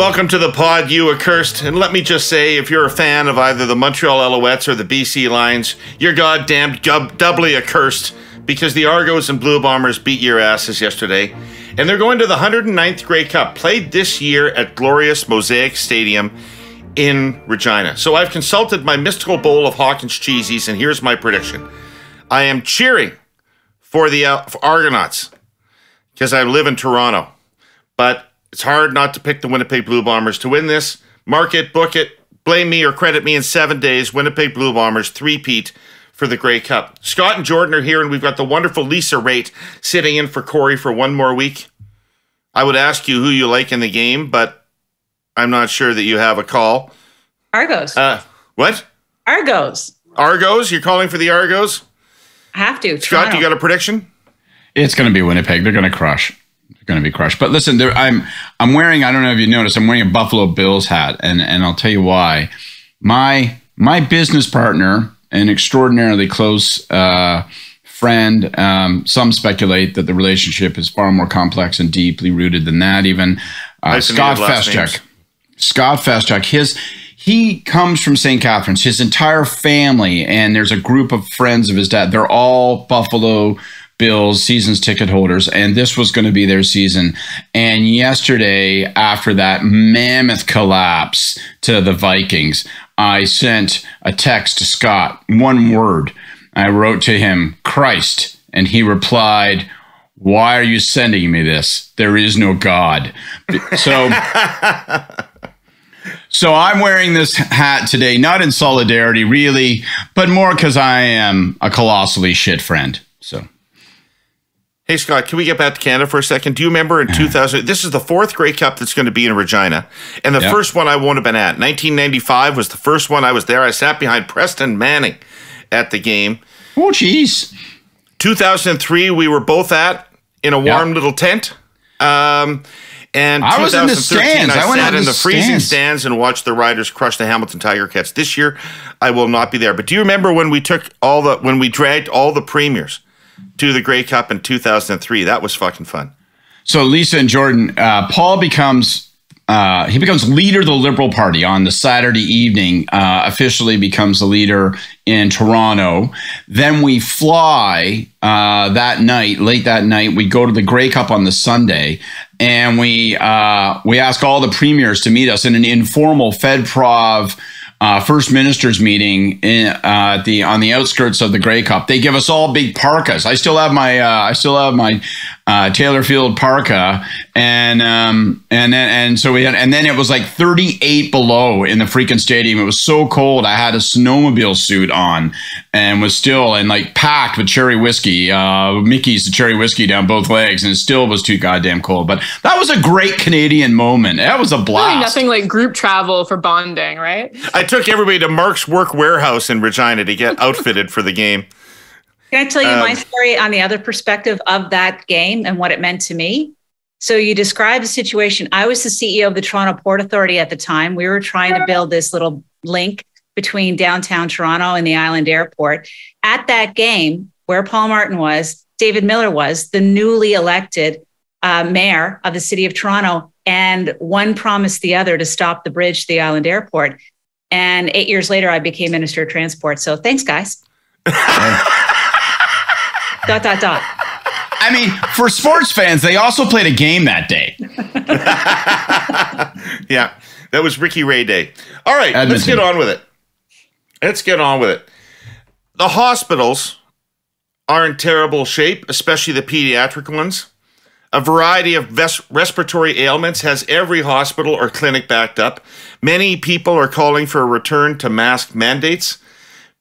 Welcome to the pod, you accursed. And let me just say, if you're a fan of either the Montreal Alouettes or the BC Lions, you're goddamn dub- doubly accursed because the Argos and Blue Bombers beat your asses yesterday. And they're going to the 109th Grey Cup, played this year at glorious Mosaic Stadium in Regina. So I've consulted my mystical bowl of Hawkins cheesies, and here's my prediction. I am cheering for the uh, for Argonauts because I live in Toronto. But it's hard not to pick the Winnipeg Blue Bombers to win this. Mark it, book it, blame me or credit me in seven days. Winnipeg Blue Bombers three-peat for the Grey Cup. Scott and Jordan are here, and we've got the wonderful Lisa Raitt sitting in for Corey for one more week. I would ask you who you like in the game, but I'm not sure that you have a call. Argos. Uh, what? Argos. Argos? You're calling for the Argos? I have to. Scott, Toronto. you got a prediction? It's going to be Winnipeg. They're going to crush. Going to be crushed. But listen, there, I'm I'm wearing. I don't know if you noticed. I'm wearing a Buffalo Bills hat, and and I'll tell you why. My my business partner, an extraordinarily close uh, friend. Um, some speculate that the relationship is far more complex and deeply rooted than that. Even uh, Nice Scott you, last Feschuk. names. Scott Feschuk, his he comes from St. Catharines. His entire family, and there's a group of friends of his dad. They're all Buffalo Bills seasons ticket holders, and this was going to be their season. And yesterday, after that mammoth collapse to the Vikings, I sent a text to Scott, one word. I wrote to him, Christ, and he replied, why are you sending me this? There is no God. So so I'm wearing this hat today, not in solidarity, really, but more because I am a colossally shit friend. So Hey, Scott, can we get back to Canada for a second? Do you remember in 2000? This is the fourth Grey Cup that's going to be in Regina. And the Yep. first one I won't have been at. 1995 was the first one I was there. I sat behind Preston Manning at the game. oh jeez, 2003, we were both at in a warm Yep. little tent. Um, and I was in the stands. I, I went sat out in in the the freezing stands. stands and watched the Riders crush the Hamilton Tiger Cats. This year, I will not be there. But do you remember when we took all the when we dragged all the premiers to the Grey Cup in 2003? That was fucking fun. So Lisa and Jordan, uh, Paul becomes uh, he becomes leader of the Liberal Party on the Saturday evening. Uh, officially becomes the leader in Toronto. Then we fly uh, that night, late that night. We go to the Grey Cup on the Sunday, and we uh, we ask all the premiers to meet us in an informal FedProv. Uh, first ministers meeting in, uh, at the on the outskirts of the Grey Cup. They give us all big parkas. I still have my uh, I still have my uh, Taylor Field parka, and um, and then and so we had, and then it was like 38 below in the freaking stadium. It was so cold. I had a snowmobile suit on, and was still and like packed with cherry whiskey, uh, Mickey's the cherry whiskey down both legs, and it still was too goddamn cold. But that was a great Canadian moment. That was a Really blast. nothing like group travel for bonding, right? I took everybody to Mark's Work Wearhouse in Regina to get outfitted for the game. Can I tell you my Um, story on the other perspective of that game and what it meant to me? So you described the situation. I was the CEO of the Toronto Port Authority at the time. We were trying to build this little link between downtown Toronto and the island airport. At that game, where Paul Martin was, David Miller was the newly elected uh, mayor of the city of Toronto, and one promised the other to stop the bridge to the island airport. And eight years later, I became Minister of Transport. So thanks, guys. dot dot dot. I mean, for sports fans, they also played a game that day. Yeah, that was Ricky Ray Day. All right, let's get on with it. Let's get on with it. The hospitals are in terrible shape, especially the pediatric ones. A variety of ves- respiratory ailments has every hospital or clinic backed up. Many people are calling for a return to mask mandates.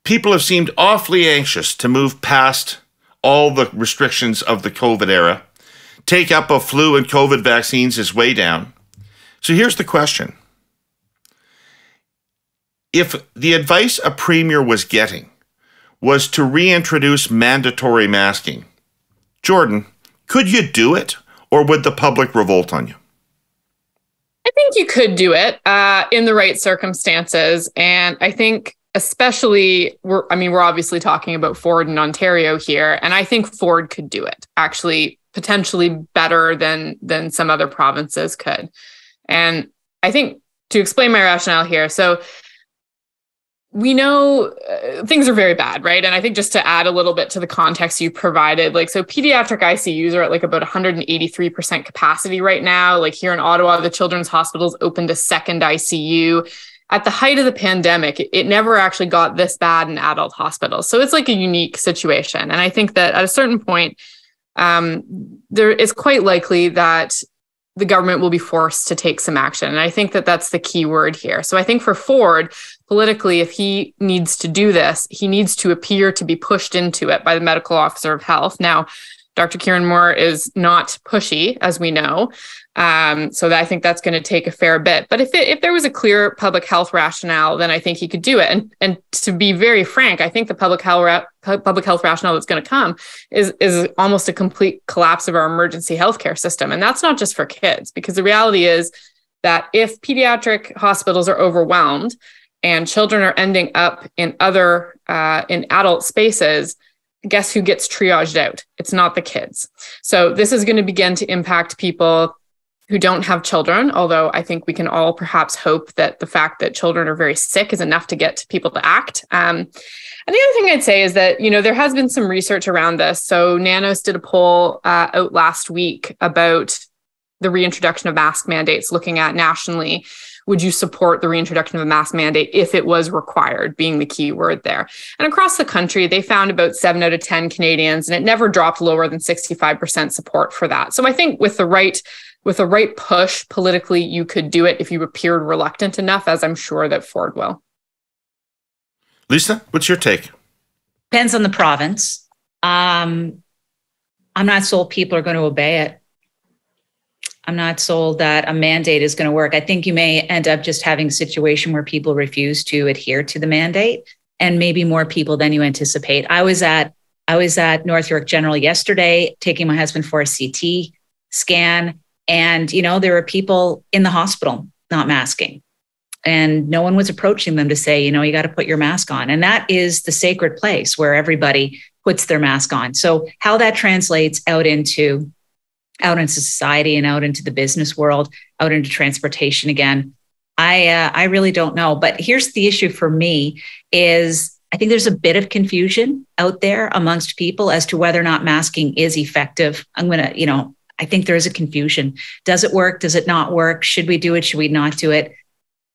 People have seemed awfully anxious to move past all the restrictions of the COVID era. Take up of flu and COVID vaccines is way down. So here's the question. If the advice a premier was getting was to reintroduce mandatory masking, Jordan, could you do it or would the public revolt on you? I think you could do it uh, in the right circumstances. And I think, especially, we're, I mean, we're obviously talking about Ford in Ontario here. And I think Ford could do it actually, potentially better than, than some other provinces could. And I think to explain my rationale here. So we know uh, things are very bad, right? And I think just to add a little bit to the context you provided, like, so pediatric ICUs are at like about 183% capacity right now. Like here in Ottawa, the Children's Hospital's opened a second ICU. At the height of the pandemic, it never actually got this bad in adult hospitals. So it's like a unique situation. And I think that at a certain point, um, there is quite likely that the government will be forced to take some action. And I think that that's the key word here. So I think for Ford, politically, if he needs to do this, he needs to appear to be pushed into it by the medical officer of health. Now, Dr. Kieran Moore is not pushy, as we know. Um, so I think that's going to take a fair bit. But if it, if there was a clear public health rationale, then I think he could do it. And and to be very frank, I think the public health ra- public health rationale that's going to come is is almost a complete collapse of our emergency healthcare system. And that's not just for kids, because the reality is that if pediatric hospitals are overwhelmed and children are ending up in other uh, in adult spaces guess who gets triaged out? It's not the kids. So this is going to begin to impact people who don't have children, although I think we can all perhaps hope that the fact that children are very sick is enough to get people to act. Um, and the other thing I'd say is that, you know, there has been some research around this. So Nanos did a poll uh, out last week about the reintroduction of mask mandates, looking at nationally would you support the reintroduction of a mask mandate if it was required, being the key word there? And across the country, they found about seven out of 10 Canadians, and it never dropped lower than 65% support for that. So I think with the right with the right push politically, you could do it if you appeared reluctant enough, as I'm sure that Ford will. Lisa, what's your take? Depends on the province. Um, I'm not sold people are going to obey it. I'm not sold that a mandate is going to work. I think you may end up just having a situation where people refuse to adhere to the mandate and maybe more people than you anticipate. I was at I was at North York General yesterday taking my husband for a CT scan and you know there were people in the hospital not masking and no one was approaching them to say you know you got to put your mask on and that is the sacred place where everybody puts their mask on so how that translates out into out into society and out into the business world, out into transportation again. I uh, I really don't know. But here's the issue for me is I think there's a bit of confusion out there amongst people as to whether or not masking is effective. I'm going to, you know, I think there is a confusion. Does it work? Does it not work? Should we do it? Should we not do it?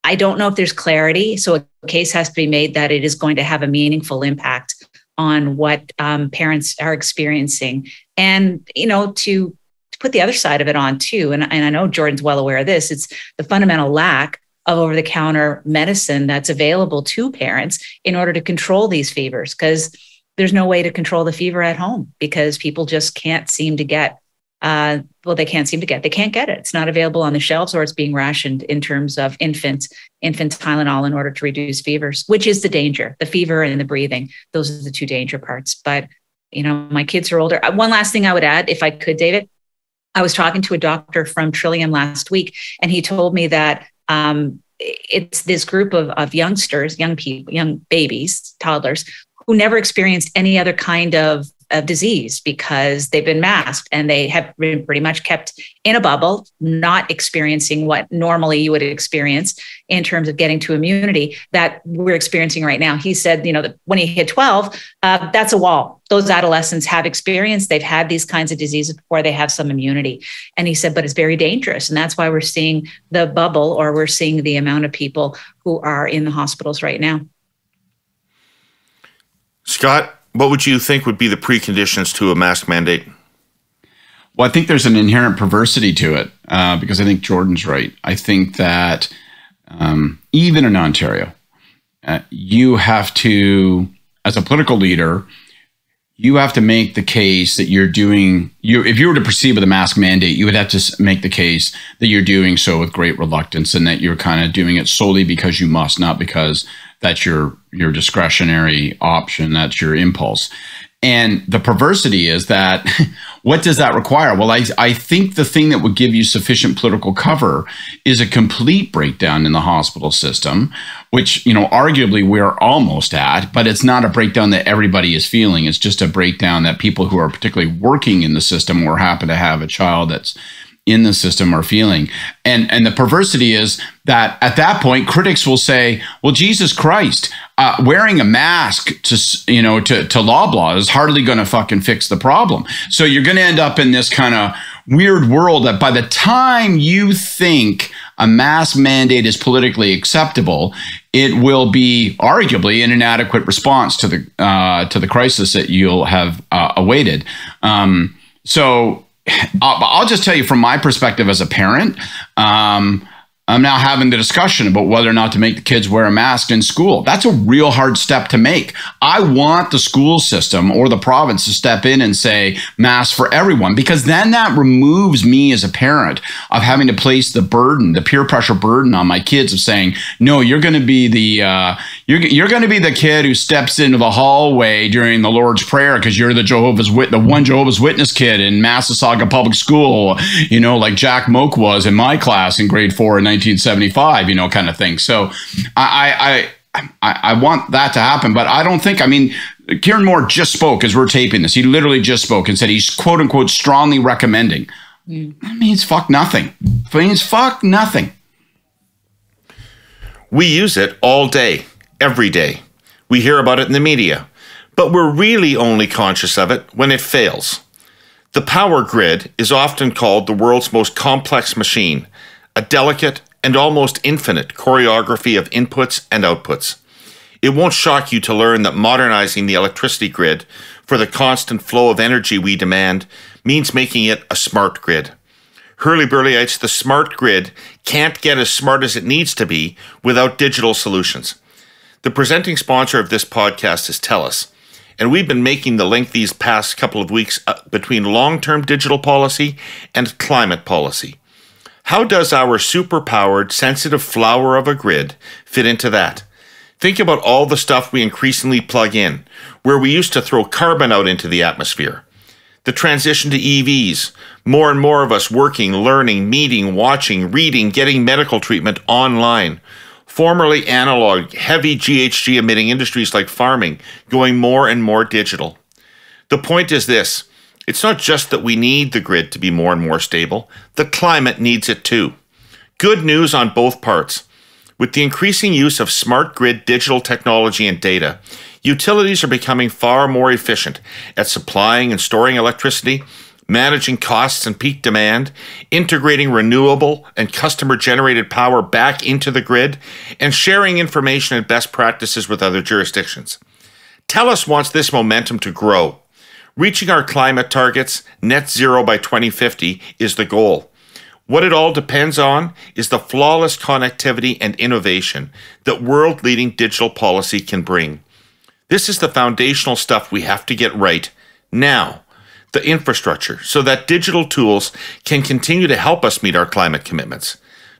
I don't know if there's clarity. So a case has to be made that it is going to have a meaningful impact on what um, parents are experiencing. And, you know, to put the other side of it on too, and, and I know Jordan's well aware of this, it's the fundamental lack of over the counter medicine that's available to parents in order to control these fevers because there's no way to control the fever at home because people just can't seem to get uh, well they can't seem to get they can't get it. It's not available on the shelves or it's being rationed in terms of infant infant tylenol in order to reduce fevers which is the danger the fever and the breathing. Those are the two danger parts. But you know my kids are older. One last thing i would add if i could david I was talking to a doctor from Trillium last week, and he told me that um, it's this group of, of youngsters, young people, young babies, toddlers, who never experienced any other kind of of disease because they've been masked and they have been pretty much kept in a bubble, not experiencing what normally you would experience in terms of getting to immunity that we're experiencing right now. He said, you know, that when he hit 12, uh, that's a wall. Those adolescents have experience. They've had these kinds of diseases before they have some immunity. And he said, but it's very dangerous. And that's why we're seeing the bubble or we're seeing the amount of people who are in the hospitals right now. Scott, what would you think would be the preconditions to a mask mandate? Well, I think there's an inherent perversity to it uh, because I think Jordan's right. I think that um, even in Ontario, uh, you have to, as a political leader, you have to make the case that you're doing you if you were to proceed with a mask mandate you would have to make the case that you're doing so with great reluctance and that you're kind of doing it solely because you must not because that's your your discretionary option that's your impulse and the perversity is that what does that require? Well, I, I think the thing that would give you sufficient political cover is a complete breakdown in the hospital system, which, you know, arguably we're almost at, but it's not a breakdown that everybody is feeling. It's just a breakdown that people who are particularly working in the system or happen to have a child that's in the system are feeling. And and the perversity is that at that point, critics will say, "Well, Jesus Christ, uh, wearing a mask to you know to to Loblaw is hardly going to fucking fix the problem." So you're going to end up in this kind of weird world that by the time you think a mask mandate is politically acceptable, it will be arguably an inadequate response to the uh, to the crisis that you'll have uh, awaited. Um, so I'll just tell you from my perspective as a parent. Um, I'm now having the discussion about whether or not to make the kids wear a mask in school. That's a real hard step to make. I want the school system or the province to step in and say mask for everyone because then that removes me as a parent of having to place the burden, the peer pressure burden on my kids of saying, no, you're going to be the uh, you're, you're going to be the kid who steps into the hallway during the Lord's Prayer because you're the Jehovah's Wit, the one Jehovah's Witness kid in Massasauga Public School, you know, like Jack Moak was in my class in grade four in 1975, you know, kind of thing. So I, I, I, I want that to happen, but I don't think, I mean, Kieran Moore just spoke as we're taping this. He literally just spoke and said he's quote unquote strongly recommending. Mm. That means fuck nothing. It means fuck nothing. We use it all day, every day. We hear about it in the media, but we're really only conscious of it when it fails. The power grid is often called the world's most complex machine, a delicate and almost infinite choreography of inputs and outputs. It won't shock you to learn that modernizing the electricity grid for the constant flow of energy we demand means making it a smart grid. Herle Burlyites, the smart grid can't get as smart as it needs to be without digital solutions. The presenting sponsor of this podcast is TELUS, and we've been making the link these past couple of weeks uh, between long term digital policy and climate policy. How does our superpowered, sensitive flower of a grid fit into that? Think about all the stuff we increasingly plug in, where we used to throw carbon out into the atmosphere. The transition to EVs, more and more of us working, learning, meeting, watching, reading, getting medical treatment online. Formerly analog, heavy GHG emitting industries like farming going more and more digital. The point is this it's not just that we need the grid to be more and more stable, the climate needs it too. Good news on both parts. With the increasing use of smart grid digital technology and data, utilities are becoming far more efficient at supplying and storing electricity, managing costs and peak demand, integrating renewable and customer generated power back into the grid, and sharing information and best practices with other jurisdictions. TELUS wants this momentum to grow Reaching our climate targets, net zero by 2050, is the goal. What it all depends on is the flawless connectivity and innovation that world leading digital policy can bring. This is the foundational stuff we have to get right now the infrastructure so that digital tools can continue to help us meet our climate commitments.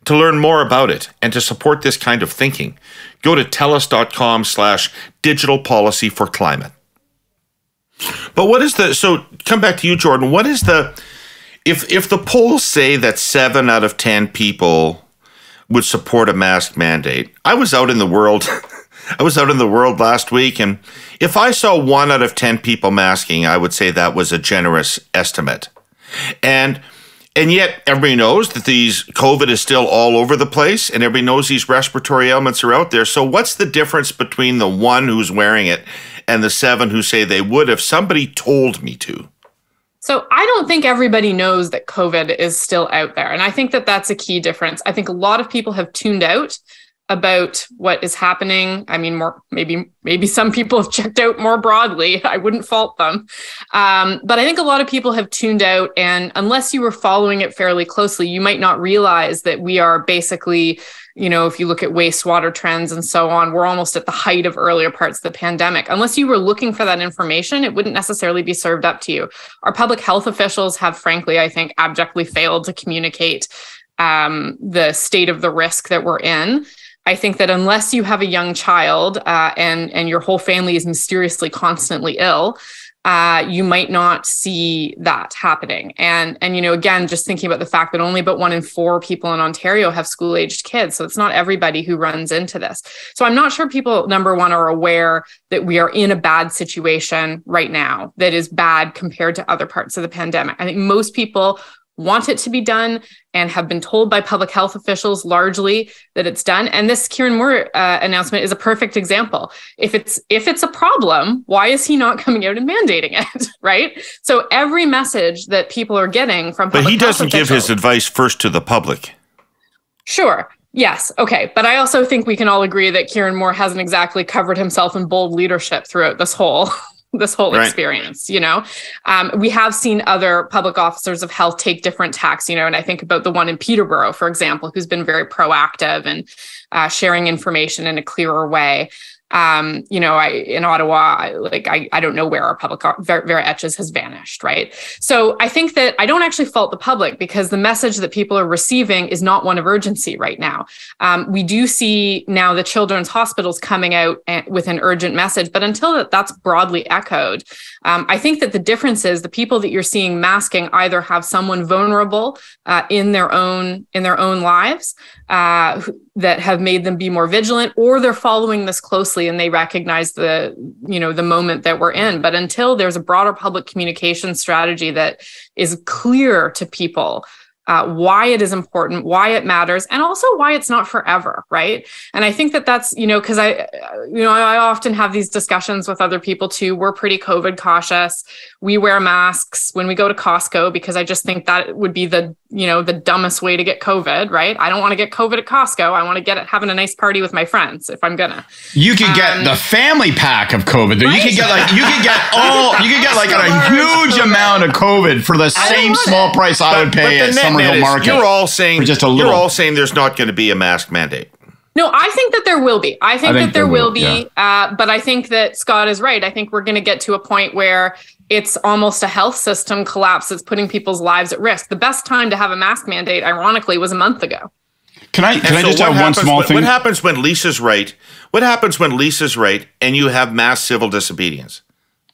To learn more about it and to support this kind of thinking, go to telus.com slash digital policy for climate. But what is the so come back to you, Jordan. What is the if if the polls say that seven out of ten people would support a mask mandate? I was out in the world. I was out in the world last week, and if I saw one out of ten people masking, I would say that was a generous estimate. And and yet everybody knows that these COVID is still all over the place, and everybody knows these respiratory ailments are out there. So what's the difference between the one who's wearing it and the seven who say they would if somebody told me to. So I don't think everybody knows that COVID is still out there. And I think that that's a key difference. I think a lot of people have tuned out about what is happening. I mean, more maybe maybe some people have checked out more broadly. I wouldn't fault them, um, but I think a lot of people have tuned out. And unless you were following it fairly closely, you might not realize that we are basically you know, if you look at wastewater trends and so on, we're almost at the height of earlier parts of the pandemic. Unless you were looking for that information, it wouldn't necessarily be served up to you. Our public health officials have, frankly, I think, abjectly failed to communicate um, the state of the risk that we're in. I think that unless you have a young child uh, and and your whole family is mysteriously constantly ill, uh, you might not see that happening. And and you know, again, just thinking about the fact that only about one in four people in Ontario have school aged kids, so it's not everybody who runs into this. So I'm not sure people number one are aware that we are in a bad situation right now that is bad compared to other parts of the pandemic. I think most people want it to be done and have been told by public health officials largely that it's done. And this kieran moore uh, announcement is a perfect example. If it's if it's a problem why is he not coming out and mandating it right? So every message that people are getting from but he doesn't give his advice first to the public. Sure. Yes. Okay. But I also think we can all agree that Kieran Moore hasn't exactly covered himself in bold leadership throughout this whole this whole right. experience you know um, we have seen other public officers of health take different tacks you know and i think about the one in peterborough for example who's been very proactive and uh, sharing information in a clearer way um, you know, I in Ottawa, I, like I, I don't know where our public Vera, Vera Etches has vanished, right? So I think that I don't actually fault the public because the message that people are receiving is not one of urgency right now. Um, we do see now the children's hospitals coming out eh, with an urgent message, but until that, that's broadly echoed, um, I think that the difference is the people that you're seeing masking either have someone vulnerable uh, in their own in their own lives uh, that have made them be more vigilant, or they're following this closely and they recognize the you know the moment that we're in. But until there's a broader public communication strategy that is clear to people uh, why it is important, why it matters, and also why it's not forever, right? And I think that that's you know because I you know I often have these discussions with other people too. We're pretty COVID cautious. We wear masks when we go to Costco because I just think that would be the you know the dumbest way to get COVID, right? I don't want to get COVID at Costco. I want to get it having a nice party with my friends if I'm gonna. You could um, get the family pack of COVID. Right? You could get like you could get all you could get like a huge amount of COVID for the same small it. price I would pay at Summerhill Market. You're all saying just a little. You're all saying there's not going to be a mask mandate. No, I think that there will be. I think, I think that there, there will, will be. Yeah. Uh, but I think that Scott is right. I think we're going to get to a point where it's almost a health system collapse that's putting people's lives at risk. The best time to have a mask mandate, ironically, was a month ago. Can I, can I just have one small when, thing? What happens when Lisa's right? What happens when Lisa's right and you have mass civil disobedience?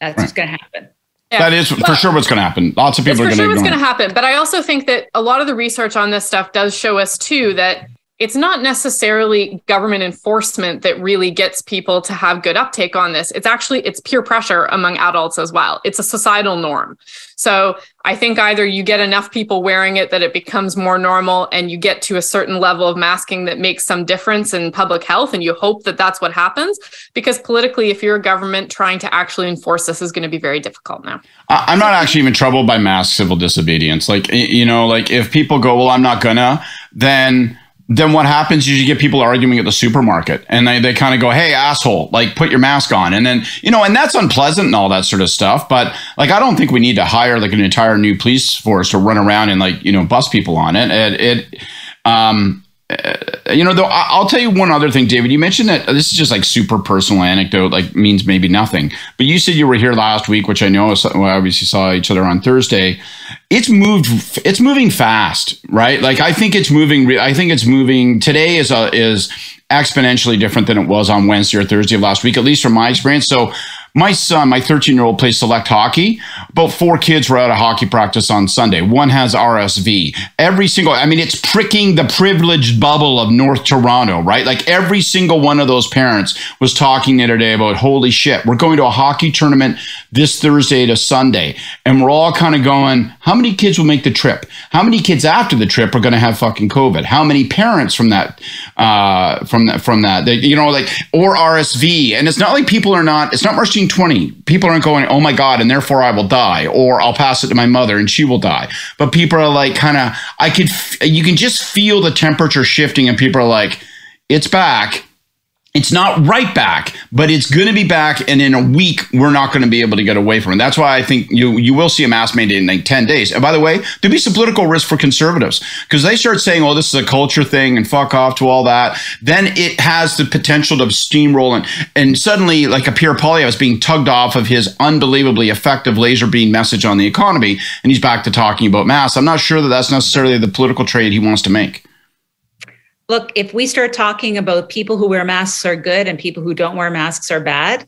That's right. what's going to happen. Yeah. That is for sure what's going to happen. Lots of people are going to. For sure, what's going to happen. But I also think that a lot of the research on this stuff does show us too that it's not necessarily government enforcement that really gets people to have good uptake on this. It's actually it's peer pressure among adults as well. It's a societal norm. So i think either you get enough people wearing it that it becomes more normal and you get to a certain level of masking that makes some difference in public health and you hope that that's what happens. Because politically if you're a government trying to actually enforce this is going to be very difficult now. I'm not actually even troubled by mass civil disobedience. Like you know like if people go well i'm not gonna then then what happens is you get people arguing at the supermarket and they, they kind of go, Hey, asshole, like put your mask on. And then, you know, and that's unpleasant and all that sort of stuff. But like, I don't think we need to hire like an entire new police force to run around and like, you know, bust people on it. It, it um, uh, you know, though, I'll tell you one other thing, David. You mentioned that this is just like super personal anecdote, like means maybe nothing. But you said you were here last week, which I know we obviously saw each other on Thursday. It's moved. It's moving fast, right? Like I think it's moving. I think it's moving. Today is a, is exponentially different than it was on Wednesday or Thursday of last week, at least from my experience. So my son, my 13 year old, plays select hockey. About four kids were out of hockey practice on Sunday. One has RSV. Every single, I mean, it's pricking the privileged bubble of North Toronto, right? Like every single one of those parents was talking the other day about, holy shit, we're going to a hockey tournament this Thursday to Sunday. And we're all kind of going, how many kids will make the trip? How many kids after the trip are going to have fucking COVID? How many parents from that, uh, from that, from that, they, you know, like, or RSV? And it's not like people are not, it's not rushing 20. People aren't going, oh my God, and therefore I will die, or I'll pass it to my mother and she will die. But people are like, kind of, I could, you can just feel the temperature shifting, and people are like, it's back it's not right back, but it's going to be back. And in a week, we're not going to be able to get away from it. That's why I think you you will see a mask mandate in like 10 days. And by the way, there'll be some political risk for conservatives because they start saying, oh, this is a culture thing and fuck off to all that. Then it has the potential to steamroll. And, and suddenly, like a Pierre Poilievre is being tugged off of his unbelievably effective laser beam message on the economy. And he's back to talking about masks. I'm not sure that that's necessarily the political trade he wants to make look, if we start talking about people who wear masks are good and people who don't wear masks are bad,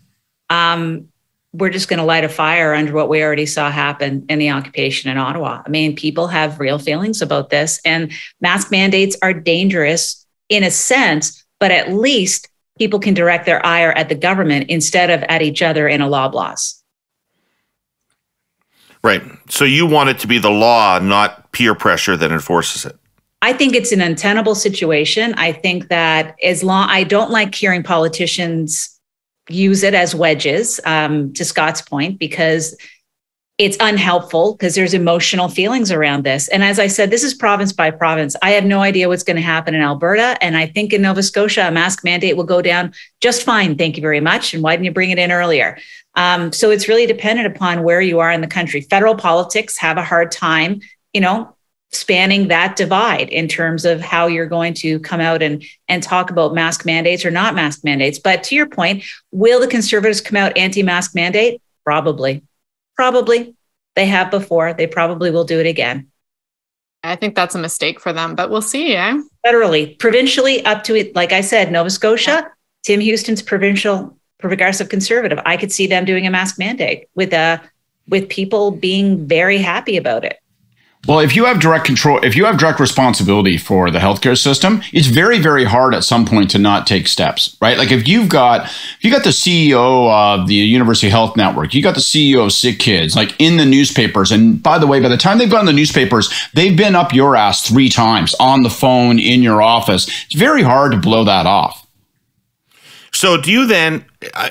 um, we're just going to light a fire under what we already saw happen in the occupation in Ottawa. I mean, people have real feelings about this, and mask mandates are dangerous in a sense, but at least people can direct their ire at the government instead of at each other in a Loblaws. Right. So you want it to be the law, not peer pressure that enforces it? I think it's an untenable situation. I think that as long I don't like hearing politicians use it as wedges, um, to Scott's point, because it's unhelpful because there's emotional feelings around this. And as I said, this is province by province. I have no idea what's going to happen in Alberta. And I think in Nova Scotia, a mask mandate will go down just fine. Thank you very much. And why didn't you bring it in earlier? Um, so it's really dependent upon where you are in the country. Federal politics have a hard time, you know, spanning that divide in terms of how you're going to come out and and talk about mask mandates or not mask mandates. But to your point, will the conservatives come out anti-mask mandate? Probably. Probably. They have before. They probably will do it again. I think that's a mistake for them, but we'll see. Eh? Federally, provincially, up to it. Like I said, Nova Scotia, Tim Houston's provincial progressive conservative. I could see them doing a mask mandate with a uh, with people being very happy about it. Well, if you have direct control, if you have direct responsibility for the healthcare system, it's very, very hard at some point to not take steps, right? Like if you've got, if you got the CEO of the University Health Network, you got the CEO of Sick Kids, like in the newspapers. And by the way, by the time they've gone the newspapers, they've been up your ass three times on the phone in your office. It's very hard to blow that off. So, do you then,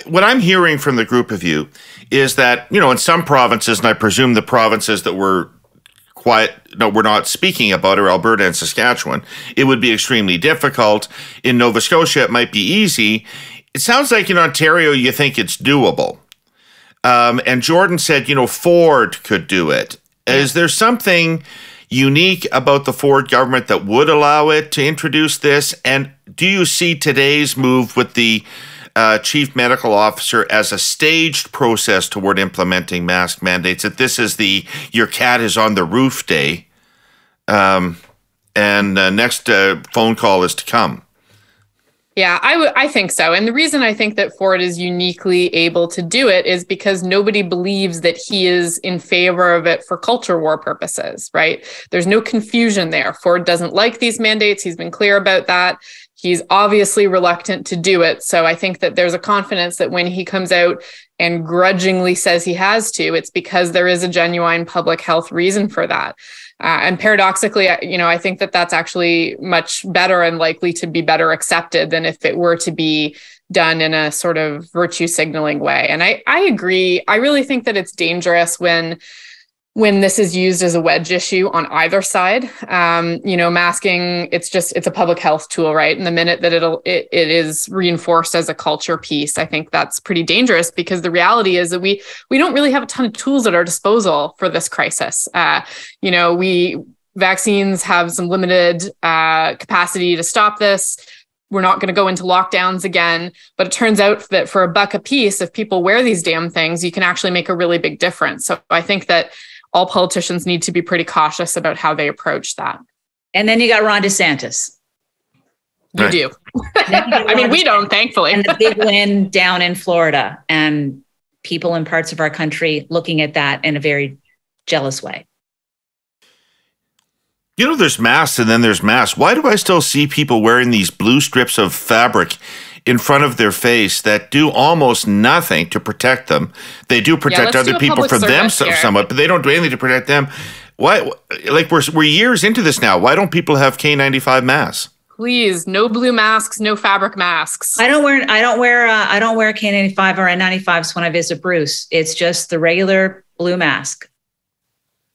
what I'm hearing from the group of you is that, you know, in some provinces, and I presume the provinces that were quiet no we're not speaking about are alberta and saskatchewan. It would be extremely difficult. In nova scotia it might be easy. It sounds like in ontario you think it's doable. Um, and jordan said you know ford could do it. Yeah. is there something unique about the ford government that would allow it to introduce this? And do you see today's move with the uh, chief medical officer as a staged process toward implementing mask mandates. That this is the your cat is on the roof day, um, and uh, next uh, phone call is to come. Yeah, I, w- I think so. And the reason I think that Ford is uniquely able to do it is because nobody believes that he is in favor of it for culture war purposes, right? There's no confusion there. Ford doesn't like these mandates. He's been clear about that. He's obviously reluctant to do it. So I think that there's a confidence that when he comes out and grudgingly says he has to, it's because there is a genuine public health reason for that. Uh, and paradoxically, you know, I think that that's actually much better and likely to be better accepted than if it were to be done in a sort of virtue signaling way. And I, I agree. I really think that it's dangerous when when this is used as a wedge issue on either side um, you know masking it's just it's a public health tool right and the minute that it'll it, it is reinforced as a culture piece i think that's pretty dangerous because the reality is that we we don't really have a ton of tools at our disposal for this crisis uh, you know we vaccines have some limited uh, capacity to stop this we're not going to go into lockdowns again. But it turns out that for a buck a piece, if people wear these damn things, you can actually make a really big difference. So I think that all politicians need to be pretty cautious about how they approach that. And then you got Ron DeSantis. You right. do. I mean, we don't, thankfully. and the big win down in Florida, and people in parts of our country looking at that in a very jealous way. You know, there's masks and then there's masks. Why do I still see people wearing these blue strips of fabric in front of their face that do almost nothing to protect them. They do protect yeah, other do people from them here. somewhat, but they don't do anything to protect them. Why? Like we're we're years into this now. Why don't people have K95 masks? Please, no blue masks, no fabric masks. I don't wear. I don't wear. Uh, I don't wear K95 or N95s when I visit Bruce. It's just the regular blue mask.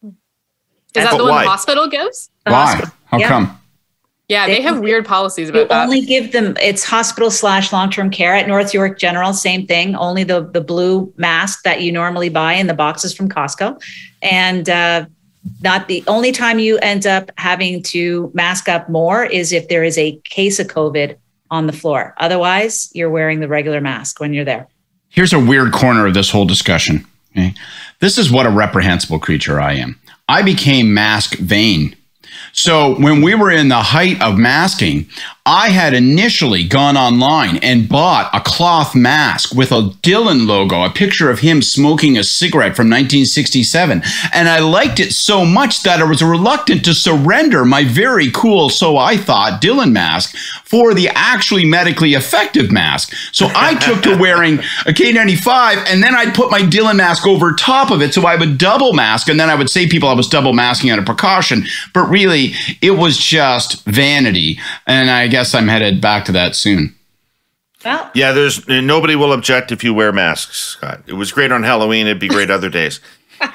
Is that but the one why? the hospital gives? The why? Hospital. How yeah. come? Yeah, they, they have weird policies about that. Only give them it's hospital slash long term care at North York General. Same thing. Only the the blue mask that you normally buy in the boxes from Costco, and uh, not the only time you end up having to mask up more is if there is a case of COVID on the floor. Otherwise, you're wearing the regular mask when you're there. Here's a weird corner of this whole discussion. Okay? This is what a reprehensible creature I am. I became mask vain So when we were in the height of masking, I had initially gone online and bought a cloth mask with a Dylan logo, a picture of him smoking a cigarette from 1967. And I liked it so much that I was reluctant to surrender my very cool, so I thought, Dylan mask for the actually medically effective mask. So I took to wearing a K95 and then I'd put my Dylan mask over top of it. So I would double mask and then I would say people I was double masking out of precaution. But really, it was just vanity. And I guess I'm headed back to that soon. Well, Yeah, there's nobody will object if you wear masks, Scott. It was great on Halloween. It'd be great other days.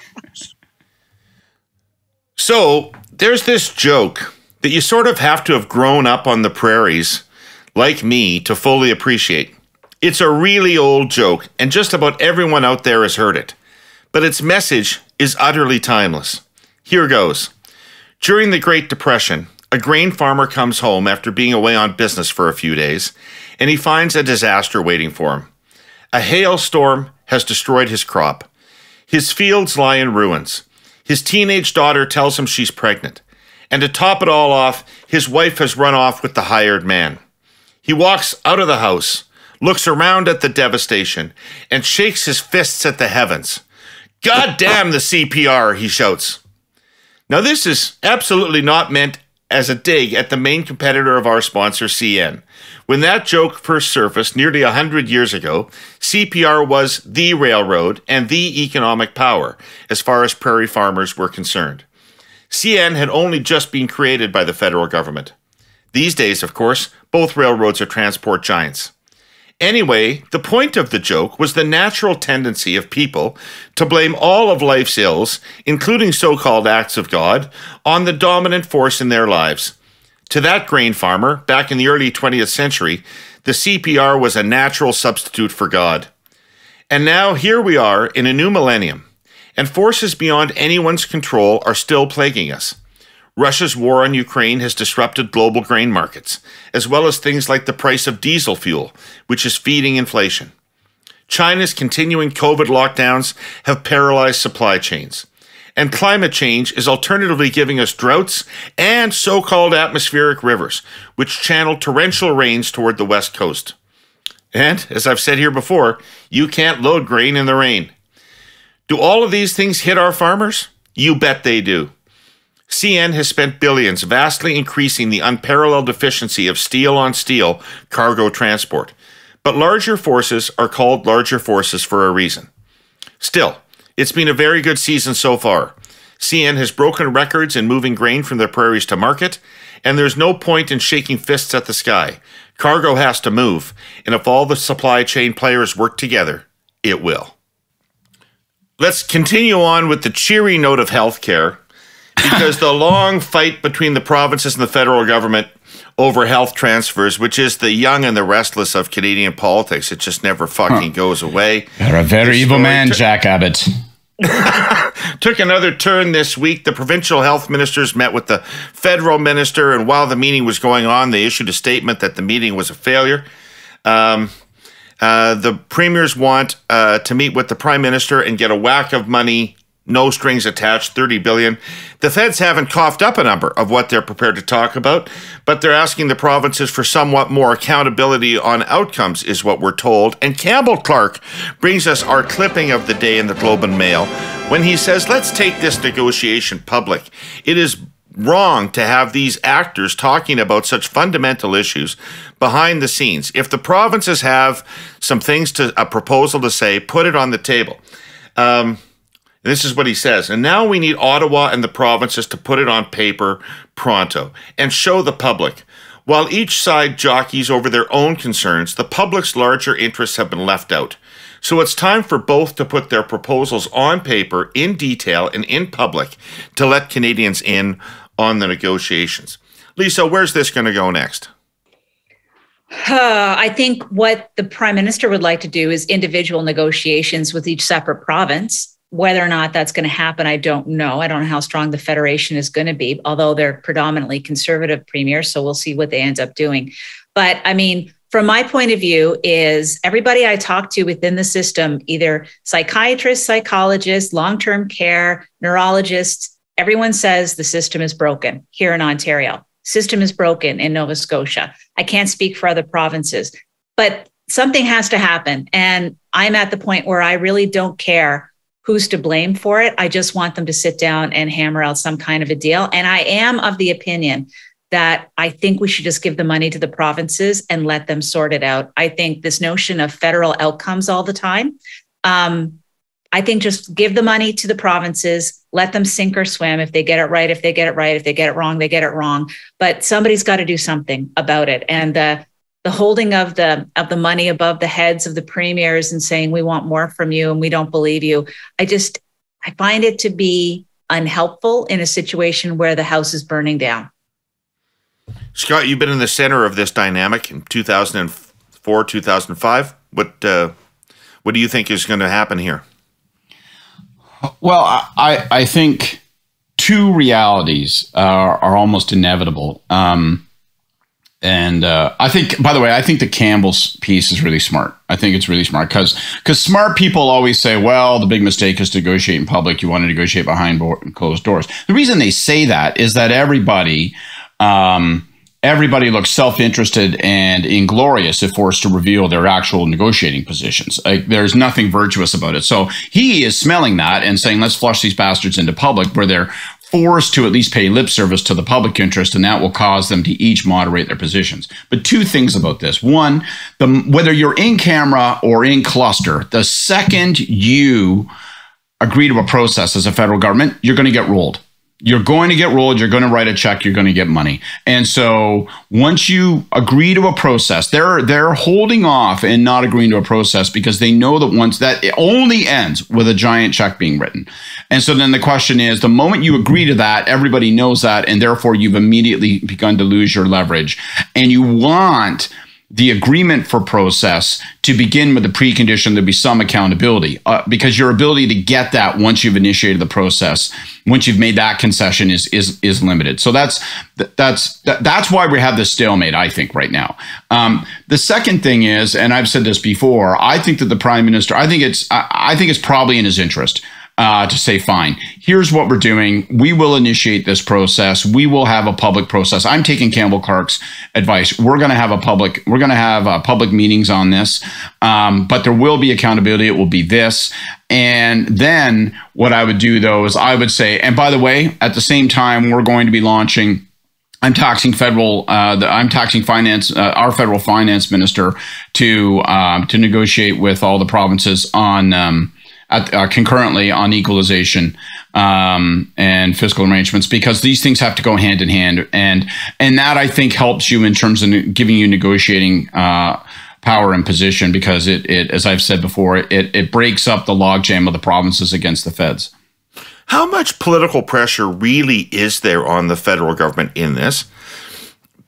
so there's this joke that you sort of have to have grown up on the prairies, like me, to fully appreciate. It's a really old joke, and just about everyone out there has heard it. But its message is utterly timeless. Here goes. During the Great Depression, a grain farmer comes home after being away on business for a few days, and he finds a disaster waiting for him. A hailstorm has destroyed his crop. His fields lie in ruins. His teenage daughter tells him she's pregnant. And to top it all off, his wife has run off with the hired man. He walks out of the house, looks around at the devastation, and shakes his fists at the heavens. God damn the CPR, he shouts. Now, this is absolutely not meant as a dig at the main competitor of our sponsor, CN. When that joke first surfaced nearly 100 years ago, CPR was the railroad and the economic power as far as prairie farmers were concerned. CN had only just been created by the federal government. These days, of course, both railroads are transport giants. Anyway, the point of the joke was the natural tendency of people to blame all of life's ills, including so called acts of God, on the dominant force in their lives. To that grain farmer, back in the early 20th century, the CPR was a natural substitute for God. And now here we are in a new millennium, and forces beyond anyone's control are still plaguing us. Russia's war on Ukraine has disrupted global grain markets, as well as things like the price of diesel fuel, which is feeding inflation. China's continuing COVID lockdowns have paralyzed supply chains. And climate change is alternatively giving us droughts and so called atmospheric rivers, which channel torrential rains toward the west coast. And, as I've said here before, you can't load grain in the rain. Do all of these things hit our farmers? You bet they do. CN has spent billions vastly increasing the unparalleled efficiency of steel on steel cargo transport. But larger forces are called larger forces for a reason. Still, it's been a very good season so far. CN has broken records in moving grain from the prairies to market, and there's no point in shaking fists at the sky. Cargo has to move, and if all the supply chain players work together, it will. Let's continue on with the cheery note of healthcare because the long fight between the provinces and the federal government over health transfers, which is the young and the restless of Canadian politics, it just never fucking goes away. You're a very evil man, Jack Abbott. took another turn this week. The provincial health ministers met with the federal minister, and while the meeting was going on, they issued a statement that the meeting was a failure. Um, uh, the premiers want uh, to meet with the prime minister and get a whack of money, no strings attached, 30 billion. The feds haven't coughed up a number of what they're prepared to talk about, but they're asking the provinces for somewhat more accountability on outcomes, is what we're told. And Campbell Clark brings us our clipping of the day in the Globe and Mail when he says, let's take this negotiation public. It is wrong to have these actors talking about such fundamental issues behind the scenes. If the provinces have some things to a proposal to say, put it on the table. Um, this is what he says. And now we need Ottawa and the provinces to put it on paper pronto and show the public. While each side jockeys over their own concerns, the public's larger interests have been left out. So it's time for both to put their proposals on paper in detail and in public to let Canadians in on the negotiations. Lisa, where's this going to go next? Uh, I think what the prime minister would like to do is individual negotiations with each separate province. Whether or not that's going to happen, I don't know. I don't know how strong the federation is going to be, although they're predominantly conservative premiers. So we'll see what they end up doing. But I mean, from my point of view, is everybody I talk to within the system, either psychiatrists, psychologists, long term care, neurologists, Everyone says the system is broken here in Ontario. System is broken in Nova Scotia. I can't speak for other provinces, but something has to happen. And I'm at the point where I really don't care who's to blame for it. I just want them to sit down and hammer out some kind of a deal. And I am of the opinion that I think we should just give the money to the provinces and let them sort it out. I think this notion of federal outcomes all the time, um, I think just give the money to the provinces, let them sink or swim. If they get it right, if they get it right, if they get it wrong, they get it wrong. But somebody's got to do something about it. And uh, the holding of the of the money above the heads of the premiers and saying we want more from you and we don't believe you i just i find it to be unhelpful in a situation where the house is burning down scott you've been in the center of this dynamic in 2004 2005 what uh, what do you think is going to happen here well i i think two realities are, are almost inevitable um, and uh, I think, by the way, I think the Campbell's piece is really smart. I think it's really smart because because smart people always say, well, the big mistake is to negotiate in public. You want to negotiate behind closed doors. The reason they say that is that everybody. Um, everybody looks self-interested and inglorious if forced to reveal their actual negotiating positions. Like, there's nothing virtuous about it. So he is smelling that and saying, let's flush these bastards into public where they're forced to at least pay lip service to the public interest, and that will cause them to each moderate their positions. But two things about this: one, the, whether you're in camera or in cluster, the second you agree to a process as a federal government, you're going to get ruled you're going to get rolled, you're going to write a check, you're going to get money. And so once you agree to a process, they're they're holding off and not agreeing to a process because they know that once that it only ends with a giant check being written. And so then the question is the moment you agree to that, everybody knows that and therefore you've immediately begun to lose your leverage. And you want the agreement for process to begin with the precondition there be some accountability uh, because your ability to get that once you've initiated the process once you've made that concession is is is limited. So that's that's that's why we have this stalemate i think right now. Um, the second thing is and i've said this before i think that the prime minister i think it's i, I think it's probably in his interest uh, to say, fine, here's what we're doing. We will initiate this process. We will have a public process. I'm taking Campbell Clark's advice. We're going to have a public, we're going to have uh, public meetings on this, um, but there will be accountability. It will be this. And then what I would do though is I would say, and by the way, at the same time, we're going to be launching I'm taxing federal. Uh, the, I'm taxing finance. Uh, our federal finance minister to um, to negotiate with all the provinces on um, at, uh, concurrently on equalization um, and fiscal arrangements because these things have to go hand in hand, and and that I think helps you in terms of giving you negotiating. Uh, power and position because it, it as I've said before, it, it breaks up the logjam of the provinces against the feds. How much political pressure really is there on the federal government in this?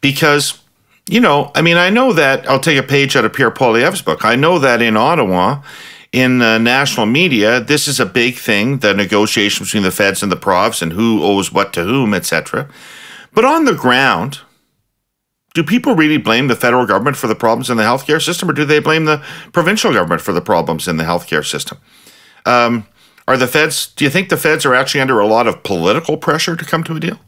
Because, you know, I mean, I know that I'll take a page out of Pierre Poilievre's book. I know that in Ottawa, in uh, national media, this is a big thing the negotiation between the feds and the profs and who owes what to whom, etc. But on the ground, do people really blame the federal government for the problems in the healthcare system, or do they blame the provincial government for the problems in the healthcare system? Um, are the feds, do you think the feds are actually under a lot of political pressure to come to a deal?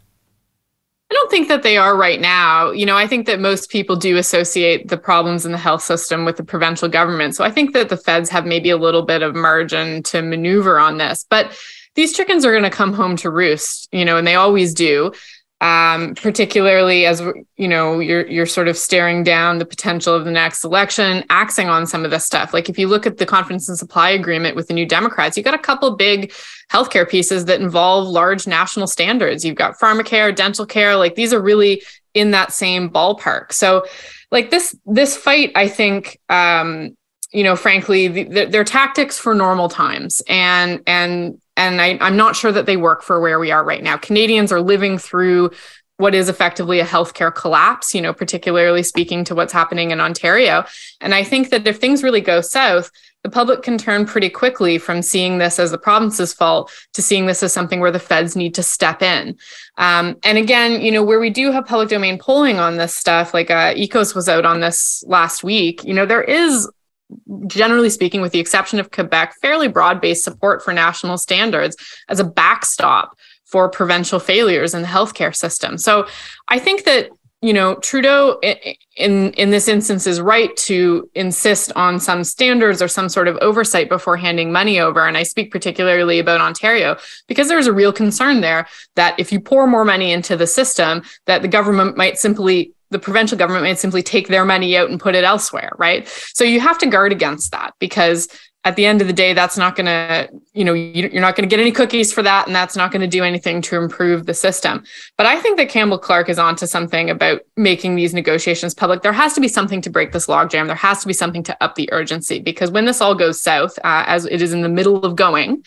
I don't think that they are right now. You know, I think that most people do associate the problems in the health system with the provincial government. So I think that the feds have maybe a little bit of margin to maneuver on this. But these chickens are going to come home to roost, you know, and they always do um, particularly as you know you're you're sort of staring down the potential of the next election, axing on some of this stuff. Like if you look at the confidence and supply agreement with the New Democrats, you got a couple big healthcare pieces that involve large national standards. You've got pharmacare, dental care, like these are really in that same ballpark. So, like this this fight, I think. Um, you know, frankly, the, they're tactics for normal times, and and and I, I'm not sure that they work for where we are right now. Canadians are living through what is effectively a healthcare collapse, you know, particularly speaking to what's happening in Ontario. And I think that if things really go south, the public can turn pretty quickly from seeing this as the province's fault to seeing this as something where the feds need to step in. Um, and again, you know, where we do have public domain polling on this stuff, like uh, EKOS was out on this last week, you know, there is generally speaking, with the exception of Quebec, fairly broad based support for national standards as a backstop for provincial failures in the healthcare system. So I think that you know Trudeau in in this instance is right to insist on some standards or some sort of oversight before handing money over and I speak particularly about Ontario because there's a real concern there that if you pour more money into the system that the government might simply the provincial government might simply take their money out and put it elsewhere right so you have to guard against that because at the end of the day, that's not going to, you know, you're not going to get any cookies for that. And that's not going to do anything to improve the system. But I think that Campbell Clark is onto something about making these negotiations public. There has to be something to break this logjam. There has to be something to up the urgency because when this all goes south, uh, as it is in the middle of going,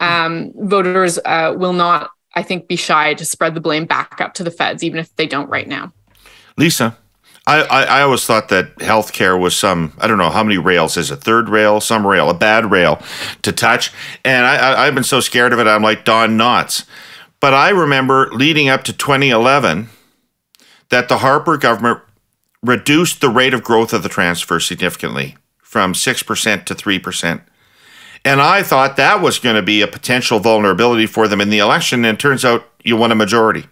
um, voters uh, will not, I think, be shy to spread the blame back up to the feds, even if they don't right now. Lisa. I, I, I, always thought that healthcare was some I don't know how many rails is a third rail, some rail, a bad rail to touch, and I, I have been so scared of it. I'm like Don Knotts. But I remember leading up to 2011 that the Harper government reduced the rate of growth of the transfer significantly from six percent to three percent. And I thought that was going to be a potential vulnerability for them in the election. And it turns out you won a majority.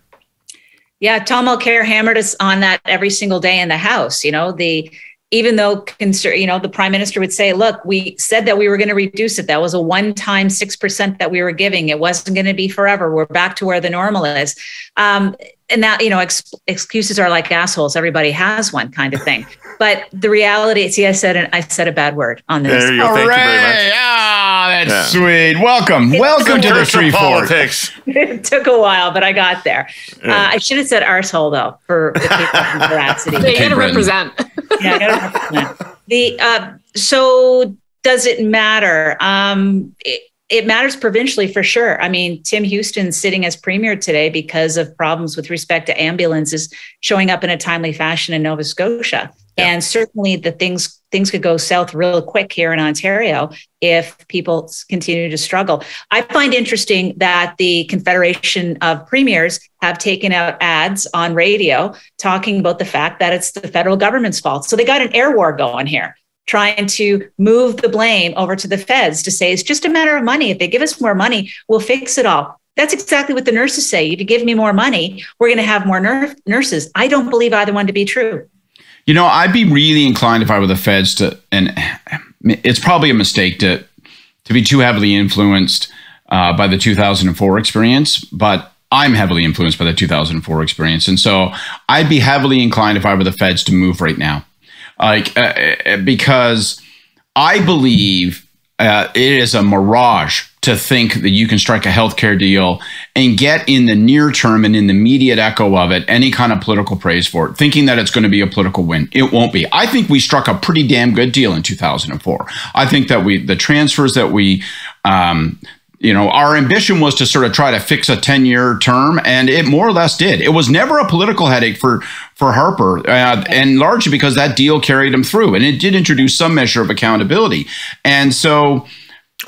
Yeah, Tom Mulcair hammered us on that every single day in the House. You know, the even though you know the prime minister would say look we said that we were going to reduce it. That was a one time 6% that we were giving. It wasn't going to be forever. We're back to where the normal is. Um, and that you know ex- excuses are like assholes. Everybody has one kind of thing. But the reality see i said i said a bad word on this. There you go. thank you very much. Ah that's yeah. sweet. Welcome. Welcome to the tree politics. It took a while but i got there. Yeah. uh, i should have said arsehole though for the veracity. They gotta represent. Yeah I gotta represent. The uh, so does it matter? Um, it, it matters provincially for sure. I mean, Tim Houston sitting as premier today because of problems with respect to ambulances showing up in a timely fashion in Nova Scotia. And certainly the things things could go south real quick here in Ontario if people continue to struggle. I find interesting that the Confederation of Premiers have taken out ads on radio talking about the fact that it's the federal government's fault. So they got an air war going here trying to move the blame over to the feds to say it's just a matter of money. If they give us more money, we'll fix it all. That's exactly what the nurses say. If you give me more money, we're going to have more nurses. I don't believe either one to be true. You know, I'd be really inclined if I were the feds to, and it's probably a mistake to to be too heavily influenced uh, by the 2004 experience, but I'm heavily influenced by the 2004 experience, and so I'd be heavily inclined if I were the feds to move right now. Like uh, uh, because I believe uh, it is a mirage to think that you can strike a healthcare deal and get in the near term and in the immediate echo of it any kind of political praise for it, thinking that it's going to be a political win. It won't be. I think we struck a pretty damn good deal in 2004. I think that we the transfers that we um, you know, our ambition was to sort of try to fix a 10 year term, and it more or less did. It was never a political headache for, for Harper, uh, and largely because that deal carried him through, and it did introduce some measure of accountability. And so,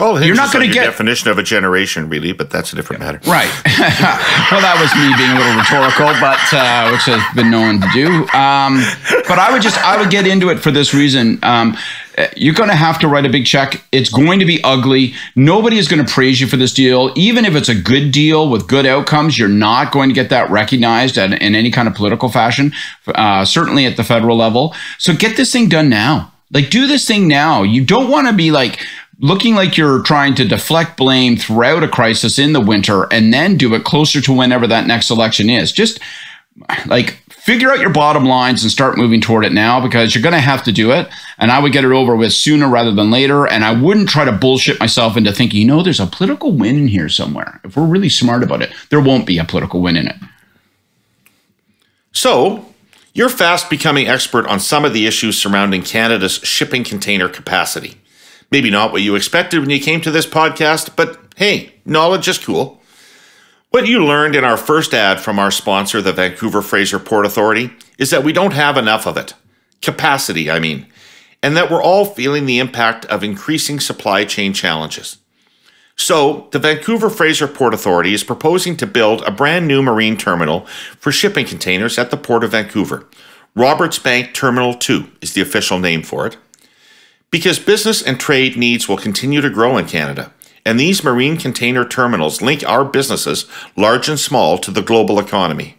Oh, you're not going to get definition of a generation, really, but that's a different matter. Right. well, that was me being a little rhetorical, but uh, which has been known to do. Um, but I would just I would get into it for this reason. Um, you're going to have to write a big check. It's going to be ugly. Nobody is going to praise you for this deal, even if it's a good deal with good outcomes. You're not going to get that recognized in, in any kind of political fashion, uh, certainly at the federal level. So get this thing done now. Like, do this thing now. You don't want to be like looking like you're trying to deflect blame throughout a crisis in the winter and then do it closer to whenever that next election is. Just like figure out your bottom lines and start moving toward it now because you're going to have to do it. And I would get it over with sooner rather than later. And I wouldn't try to bullshit myself into thinking, you know, there's a political win in here somewhere. If we're really smart about it, there won't be a political win in it. So, you're fast becoming expert on some of the issues surrounding Canada's shipping container capacity. Maybe not what you expected when you came to this podcast, but hey, knowledge is cool. What you learned in our first ad from our sponsor, the Vancouver Fraser Port Authority, is that we don't have enough of it. Capacity, I mean. And that we're all feeling the impact of increasing supply chain challenges. So, the Vancouver Fraser Port Authority is proposing to build a brand new marine terminal for shipping containers at the Port of Vancouver. Roberts Bank Terminal 2 is the official name for it. Because business and trade needs will continue to grow in Canada, And these marine container terminals link our businesses, large and small, to the global economy.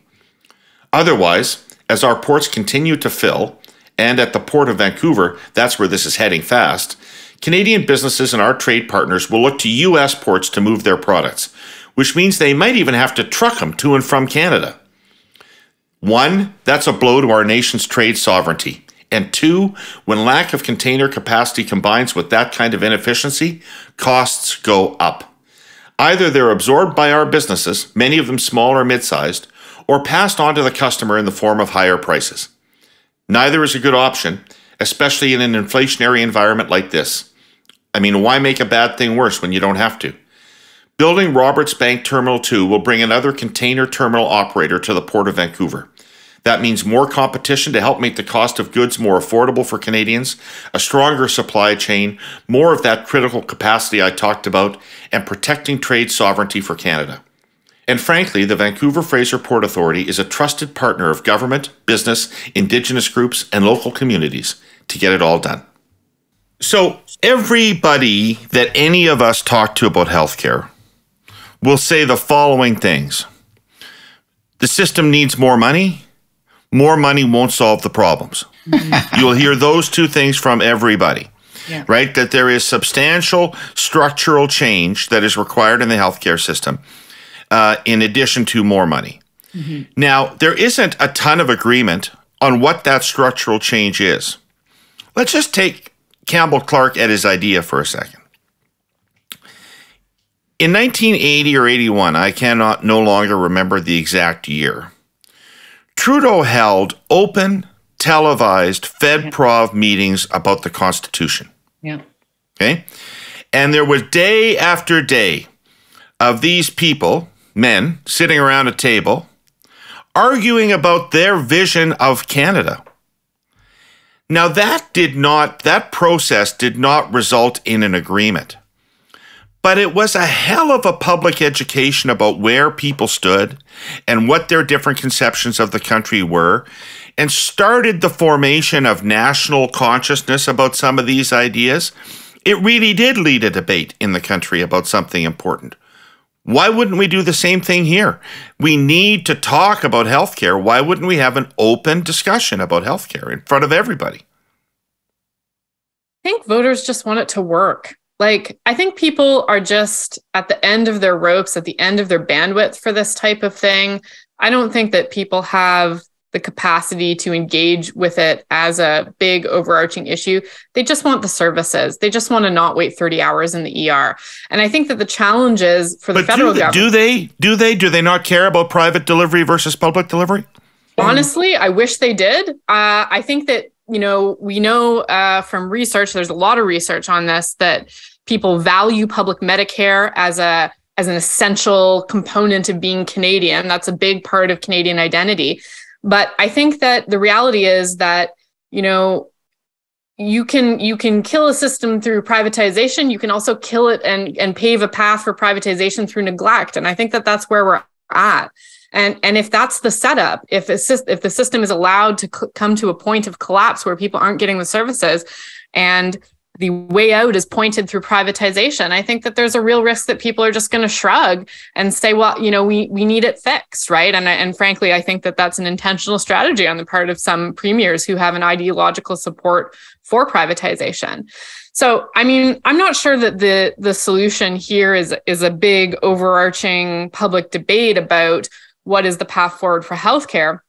Otherwise, as our ports continue to fill, and at the Port of Vancouver, that's where this is heading fast, Canadian businesses and our trade partners will look to U.S. ports to move their products, which means they might even have to truck them to and from Canada. One, that's a blow to our nation's trade sovereignty. And two, when lack of container capacity combines with that kind of inefficiency, costs go up. Either they're absorbed by our businesses, many of them small or mid sized, or passed on to the customer in the form of higher prices. Neither is a good option, especially in an inflationary environment like this. I mean, why make a bad thing worse when you don't have to? Building Roberts Bank Terminal 2 will bring another container terminal operator to the Port of Vancouver. That means more competition to help make the cost of goods more affordable for Canadians, a stronger supply chain, more of that critical capacity I talked about, and protecting trade sovereignty for Canada. And frankly, the Vancouver Fraser Port Authority is a trusted partner of government, business, Indigenous groups, and local communities to get it all done. So, everybody that any of us talk to about healthcare will say the following things The system needs more money more money won't solve the problems. Mm-hmm. You'll hear those two things from everybody. Yeah. Right? That there is substantial structural change that is required in the healthcare system, uh, in addition to more money. Mm-hmm. Now, there isn't a ton of agreement on what that structural change is. Let's just take Campbell Clark at his idea for a second. In 1980 or 81, I cannot no longer remember the exact year. Trudeau held open, televised FedProv meetings about the Constitution. Yeah. Okay. And there was day after day of these people, men, sitting around a table, arguing about their vision of Canada. Now, that did not, that process did not result in an agreement. But it was a hell of a public education about where people stood and what their different conceptions of the country were, and started the formation of national consciousness about some of these ideas. It really did lead a debate in the country about something important. Why wouldn't we do the same thing here? We need to talk about healthcare. Why wouldn't we have an open discussion about healthcare in front of everybody? I think voters just want it to work. Like, I think people are just at the end of their ropes, at the end of their bandwidth for this type of thing. I don't think that people have the capacity to engage with it as a big overarching issue. They just want the services. They just want to not wait 30 hours in the ER. And I think that the challenge is for the but federal do government. Do they? Do they? Do they not care about private delivery versus public delivery? Honestly, I wish they did. Uh, I think that you know we know uh, from research. There's a lot of research on this that people value public Medicare as a as an essential component of being Canadian. That's a big part of Canadian identity. But I think that the reality is that, you know, you can you can kill a system through privatization. You can also kill it and and pave a path for privatization through neglect. And I think that that's where we're at. And and if that's the setup, if assist, if the system is allowed to come to a point of collapse where people aren't getting the services, and the way out is pointed through privatization. I think that there's a real risk that people are just going to shrug and say, well, you know, we we need it fixed, right? And and frankly, I think that that's an intentional strategy on the part of some premiers who have an ideological support for privatization. So, I mean, I'm not sure that the the solution here is is a big overarching public debate about what is the path forward for healthcare.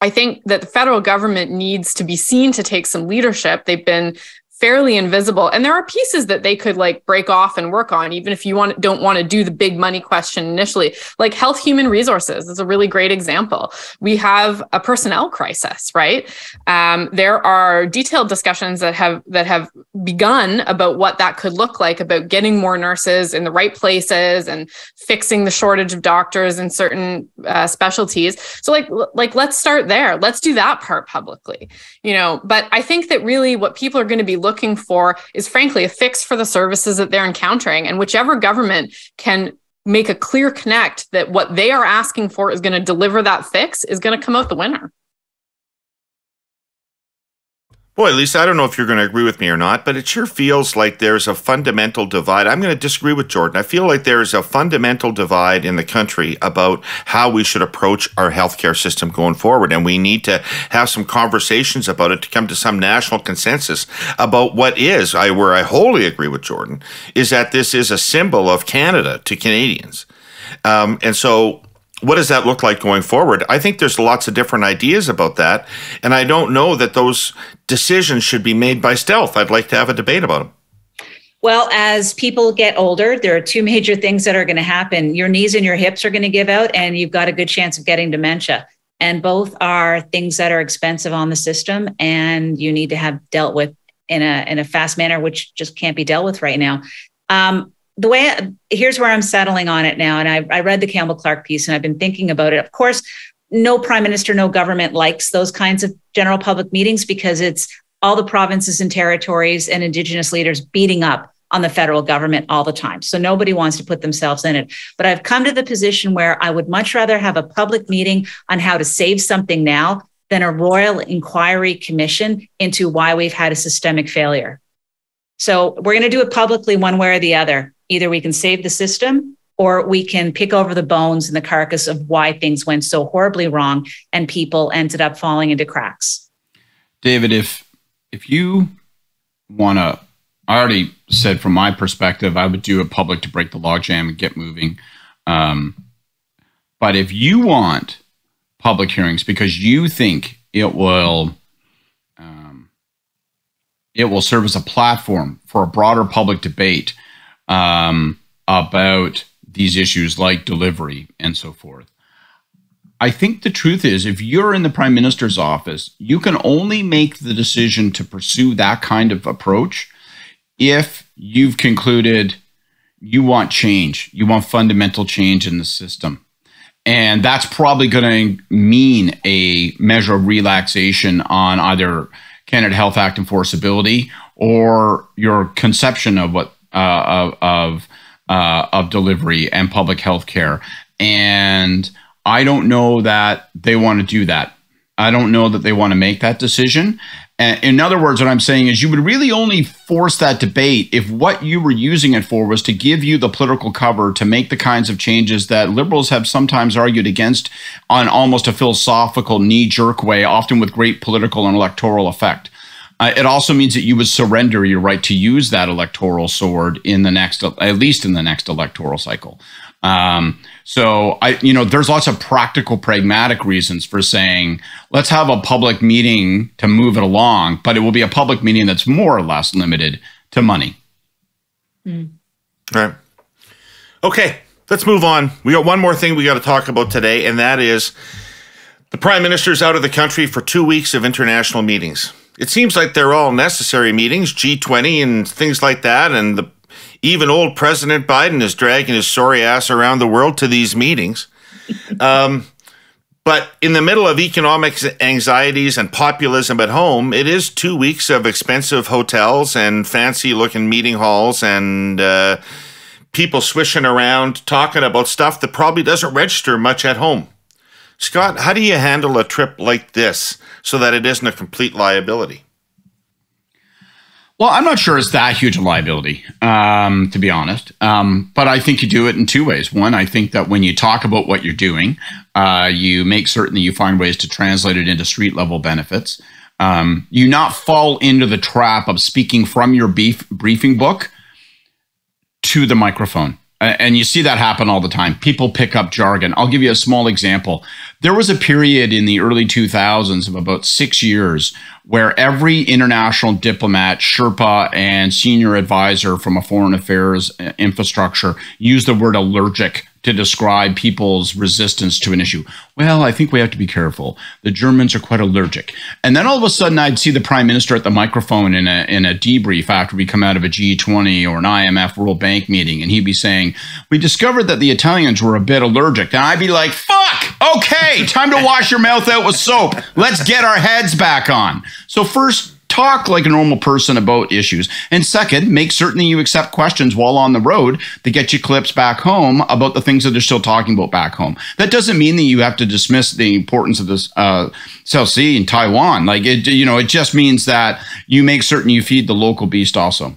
I think that the federal government needs to be seen to take some leadership. They've been fairly invisible. And there are pieces that they could like break off and work on even if you want don't want to do the big money question initially. Like health human resources is a really great example. We have a personnel crisis right? Um, there are detailed discussions that have that have begun about what that could look like about getting more nurses in the right places and fixing the shortage of doctors in certain uh, specialties. So like like let's start there. Let's do that part publicly you know? But i think that really what people are going to be looking looking for is frankly a fix for the services that they're encountering. And whichever government can make a clear connect that what they are asking for is going to deliver that fix is going to come out the winner. Boy, Lisa, I don't know if you're going to agree with me or not, but it sure feels like there's a fundamental divide. I'm going to disagree with Jordan. I feel like there's a fundamental divide in the country about how we should approach our healthcare system going forward. And we need to have some conversations about it to come to some national consensus about what is, I, where I wholly agree with Jordan, is that this is a symbol of Canada to Canadians. Um, and so what does that look like going forward? I think there's lots of different ideas about that. And I don't know that those decisions should be made by stealth. I'd like to have a debate about them. Well, as people get older, there are two major things that are going to happen. Your knees and your hips are going to give out, and you've got a good chance of getting dementia. And both are things that are expensive on the system, and you need to have dealt with in a in a fast manner, which just can't be dealt with right now. Um, the way here's where I'm settling on it now. And I, I read the Campbell Clark piece and I've been thinking about it. Of course, no prime minister, no government likes those kinds of general public meetings because it's all the provinces and territories and indigenous leaders beating up on the federal government all the time. So nobody wants to put themselves in it. But I've come to the position where I would much rather have a public meeting on how to save something now than a royal inquiry commission into why we've had a systemic failure. So we're going to do it publicly one way or the other. Either we can save the system or we can pick over the bones and the carcass of why things went so horribly wrong and people ended up falling into cracks. David, if if you want to, I already said from my perspective, I would do it public to break the logjam and get moving. Um, but if you want public hearings because you think it will it will serve as a platform for a broader public debate um, about these issues like delivery and so forth. I think the truth is, if you're in the prime minister's office, you can only make the decision to pursue that kind of approach if you've concluded you want change, you want fundamental change in the system. And that's probably going to mean a measure of relaxation on either Canada Health Act enforceability or your conception of what uh, of of, uh, of delivery and public health care. And I don't know that they want to do that. I don't know that they want to make that decision. In other words, what I'm saying is you would really only force that debate if what you were using it for was to give you the political cover to make the kinds of changes that liberals have sometimes argued against on almost a philosophical knee jerk way, often with great political and electoral effect. Uh, it also means that you would surrender your right to use that electoral sword in the next, at least in the next electoral cycle. Um, so I, you know, there's lots of practical, pragmatic reasons for saying let's have a public meeting to move it along, but it will be a public meeting that's more or less limited to money. Mm. All right. Okay, let's move on. We got one more thing we got to talk about today, and that is the prime minister's out of the country for two weeks of international meetings it seems like they're all necessary meetings, G20 and things like that. And the, even old President Biden is dragging his sorry ass around the world to these meetings. um, but in the middle of economic anxieties and populism at home, it is two weeks of expensive hotels and fancy looking meeting halls and uh, people swishing around talking about stuff that probably doesn't register much at home. Scott, how do you handle a trip like this so that it isn't a complete liability? Well, I'm not sure it's that huge a liability, um, to be honest. Um, but I think you do it in two ways. One, I think that when you talk about what you're doing, uh, you make certain that you find ways to translate it into street level benefits. Um, you not fall into the trap of speaking from your beef briefing book to the microphone and you see that happen all the time. People pick up jargon. I'll give you a small example. There was a period in the early 2000s of about six years where every international diplomat, Sherpa, and senior advisor from a foreign affairs uh, infrastructure used the word allergic to describe people's resistance to an issue. Well, I think we have to be careful. The Germans are quite allergic. And then all of a sudden, I'd see the prime minister at the microphone in a, in a debrief after we come out of a G20 or an IMF World Bank meeting, and he'd be saying, We discovered that the Italians were a bit allergic. And I'd be like, Fuck! Okay, time to wash your mouth out with soap. Let's get our heads back on. So, first, talk like a normal person about issues. And second, make certain that you accept questions while on the road to get you clips back home about the things that they're still talking about back home. That doesn't mean that you have to dismiss the importance of this uh, South Sea in Taiwan. Like it, you know, it just means that you make certain you feed the local beast also.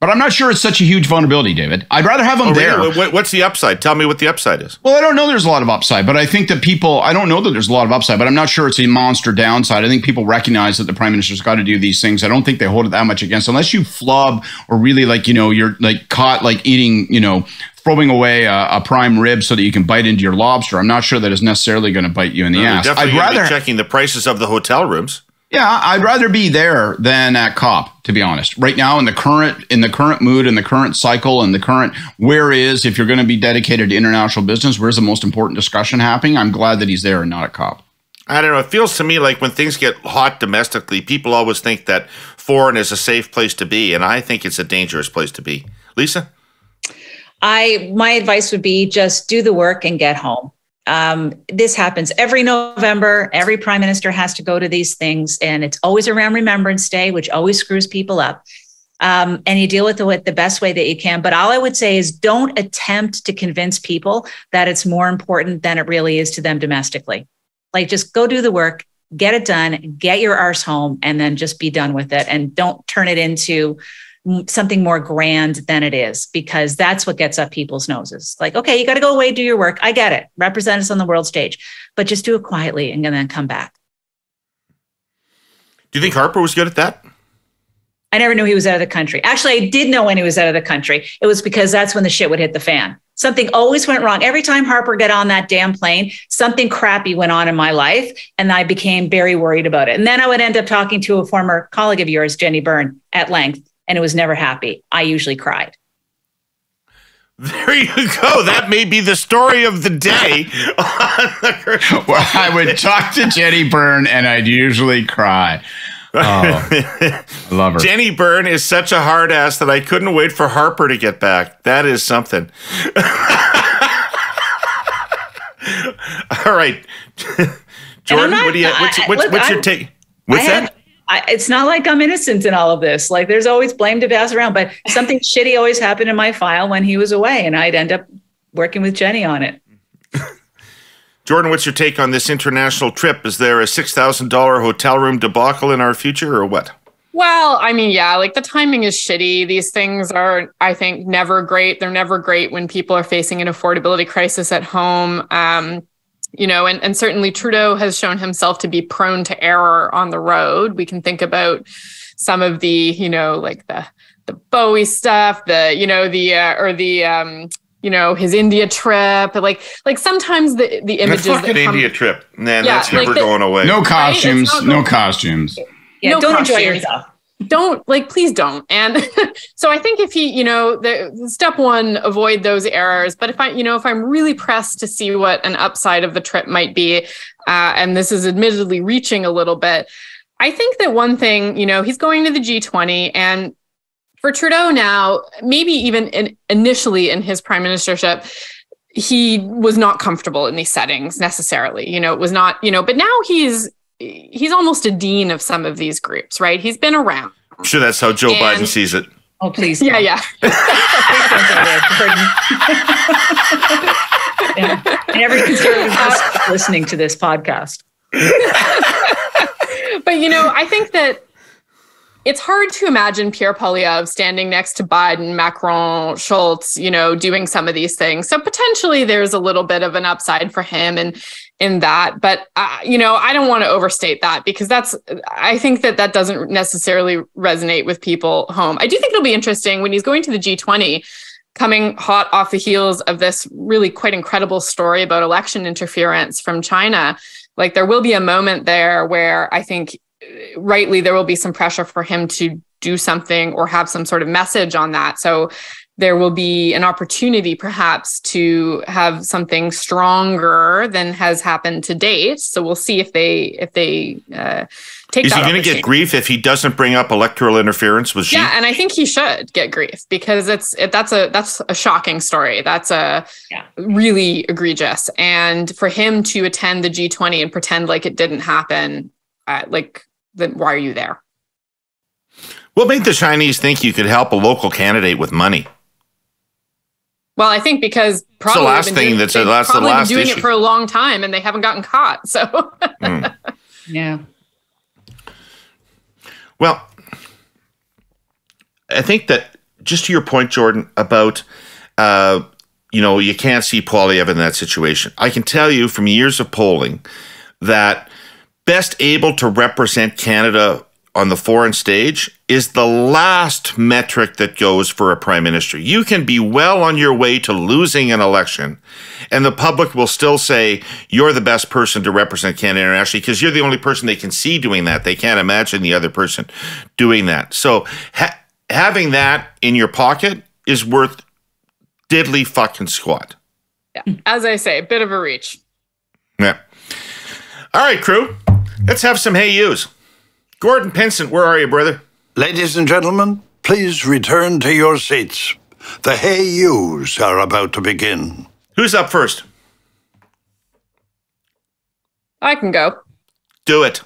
But I'm not sure it's such a huge vulnerability, David. I'd rather have them Oh, there. really? What's the upside? Tell me what the upside is. Well, I don't know there's a lot of upside, but I think that people, I don't know that there's a lot of upside, but I'm not sure it's a monster downside. I think people recognize that the prime minister's got to do these things. I don't think they hold it that much against, unless you flub or really like, you know, you're like caught like eating, you know, throwing away a, a prime rib so that you can bite into your lobster. I'm not sure that it's necessarily going to bite you in the They're ass. I'd rather, checking the prices of the hotel rooms. Yeah, I'd rather be there than at COP, to be honest. Right now, in the current in the current mood, in the current cycle, and the current where is if you're going to be dedicated to international business, where's the most important discussion happening? I'm glad that he's there and not at COP. I don't know. It feels to me like when things get hot domestically, people always think that foreign is a safe place to be, and I think it's a dangerous place to be. Lisa, I my advice would be just do the work and get home. Um, this happens every November. Every prime minister has to go to these things, and it's always around Remembrance Day, which always screws people up. Um, and you deal with it the best way that you can. But all I would say is don't attempt to convince people that it's more important than it really is to them domestically. Like just go do the work, get it done, get your arse home, and then just be done with it. And don't turn it into something more grand than it is because that's what gets up people's noses. Like, okay, you got to go away, do your work. I get it. Represent us on the world stage, but just do it quietly and then come back. do you think Harper was good at that? I never knew he was out of the country. Actually, I did know when he was out of the country. It was because that's when the shit would hit the fan. Something always went wrong. Every time Harper got on that damn plane, something crappy went on in my life. And I became very worried about it. And then I would end up talking to a former colleague of yours, Jenny Byrne, at length, and it was never happy. I usually cried. There you go. That may be the story of the day. on the Well, I would talk to Jenny Byrne and I'd usually cry. Oh, I love her. Jenny Byrne is such a hard ass that I couldn't wait for Harper to get back. That is something. All right. Jordan, not- what do you, what's, I- I- what's, look, what's your I'm- take? What's I that? have- I, it's not like I'm innocent in all of this. Like there's always blame to pass around, but something shitty always happened in my file when he was away, and I'd end up working with Jenny on it. Jordan, what's your take on this international trip? Is there a $6,000 hotel room debacle in our future or what? Well, I mean, yeah, like the timing is shitty. These things are, I think, never great. They're never great when people are facing an affordability crisis at home. Um, you know, and, and certainly Trudeau has shown himself to be prone to error on the road. We can think about some of the, you know, like the the Bowie stuff, the, you know, the uh, or the um, you know, his India trip. Like like sometimes the the The images fucking that come, India trip. Man, Yeah, that's like never the- going away. No It's costumes. not No costumes. Yeah, No don't enjoy yourself. Don't like please don't. And so i think if he you know the step one avoid those errors. But if i you know if i'm really pressed to see what an upside of the trip might be uh, and this is admittedly reaching a little bit i think that one thing you know he's going to the g20 and for trudeau now maybe even in, initially in his prime ministership he was not comfortable in these settings necessarily. You know it was not you know but now he's he's almost a dean of some of these groups right he's been around I'm sure that's how Joe And- Biden sees it. Oh, please. yeah yeah Please don't go there, Jordan. yeah. And every conservative is listening to this podcast. but you know, I think that it's hard to imagine Pierre Poilievre standing next to Biden, Macron, Scholz, you know, doing some of these things. So potentially there's a little bit of an upside for him and in that, but you know, I don't want to overstate that because that's I think that that doesn't necessarily resonate with people home. I do think it'll be interesting when he's going to the G20 coming hot off the heels of this really quite incredible story about election interference from China like there will be a moment there where I think uh, rightly there will be some pressure for him to do something or have some sort of message on that. So there will be an opportunity perhaps to have something stronger than has happened to date. So we'll see if they if they uh, take. Is that he going to get grief if he doesn't bring up electoral interference with Xi? Yeah, and I think he should get grief because it's it, that's a that's a shocking story. That's a Yeah. really egregious, and for him to attend the G20 and pretend like it didn't happen, uh, like then why are you there? What made the Chinese think you could help a local candidate with money? Well, I think because probably the last been thing doing, that's- they've that's the probably last been doing issue. it for a long time and they haven't gotten caught. So Mm. Yeah. Well, I think that just to your point, Jordan, about uh, you know you can't see Poilievre in that situation. I can tell you from years of polling that best able to represent Canada on the foreign stage is the last metric that goes for a prime minister. You can be well on your way to losing an election, and the public will still say you're the best person to represent Canada internationally because you're the only person they can see doing that. They can't imagine the other person doing that. So ha- having that in your pocket is worth diddly fucking squat. Yeah, as I say, a bit of a reach. Yeah. All right, crew. Let's have some hey yous. Gordon Pinsent, where are you, brother? Ladies and gentlemen, please return to your seats. The Hey Yous are about to begin. Who's up first? I can go. Do it.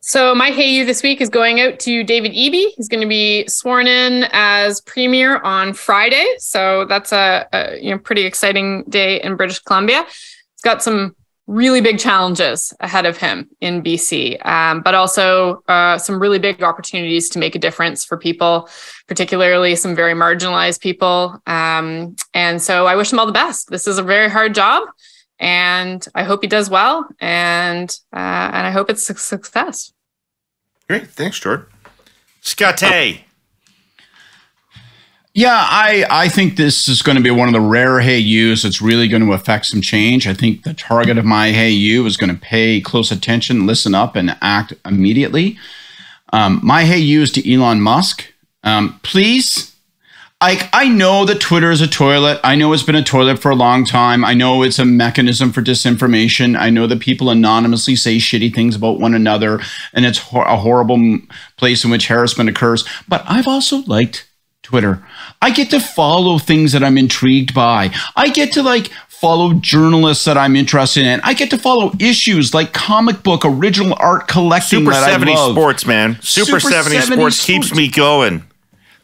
So my hey you this week is going out to David Eby. He's going to be sworn in as premier on Friday. So that's a, a you know pretty exciting day in British Columbia. He's got some really big challenges ahead of him in BC, um, but also uh, some really big opportunities to make a difference for people, particularly some very marginalized people. Um, and so I wish him all the best. This is a very hard job. And I hope he does well, and uh, and I hope it's a success. Great. Thanks, Jordan. Scotty. Yeah, I, I think this is going to be one of the rare Hey Yous that's really going to affect some change. I think the target of my Hey You is going to pay close attention, listen up, and act immediately. Um, my Hey You is to Elon Musk. Um, please, like I know that Twitter is a toilet. I know it's been a toilet for a long time. I know it's a mechanism for disinformation. I know that people anonymously say shitty things about one another, and it's a horrible place in which harassment occurs. But I've also liked Twitter. I get to follow things that I'm intrigued by. I get to like follow journalists that I'm interested in. I get to follow issues like comic book original art collecting Super that 70 I love. Sports, man. Super, Super 70, 70 Sports keeps me going.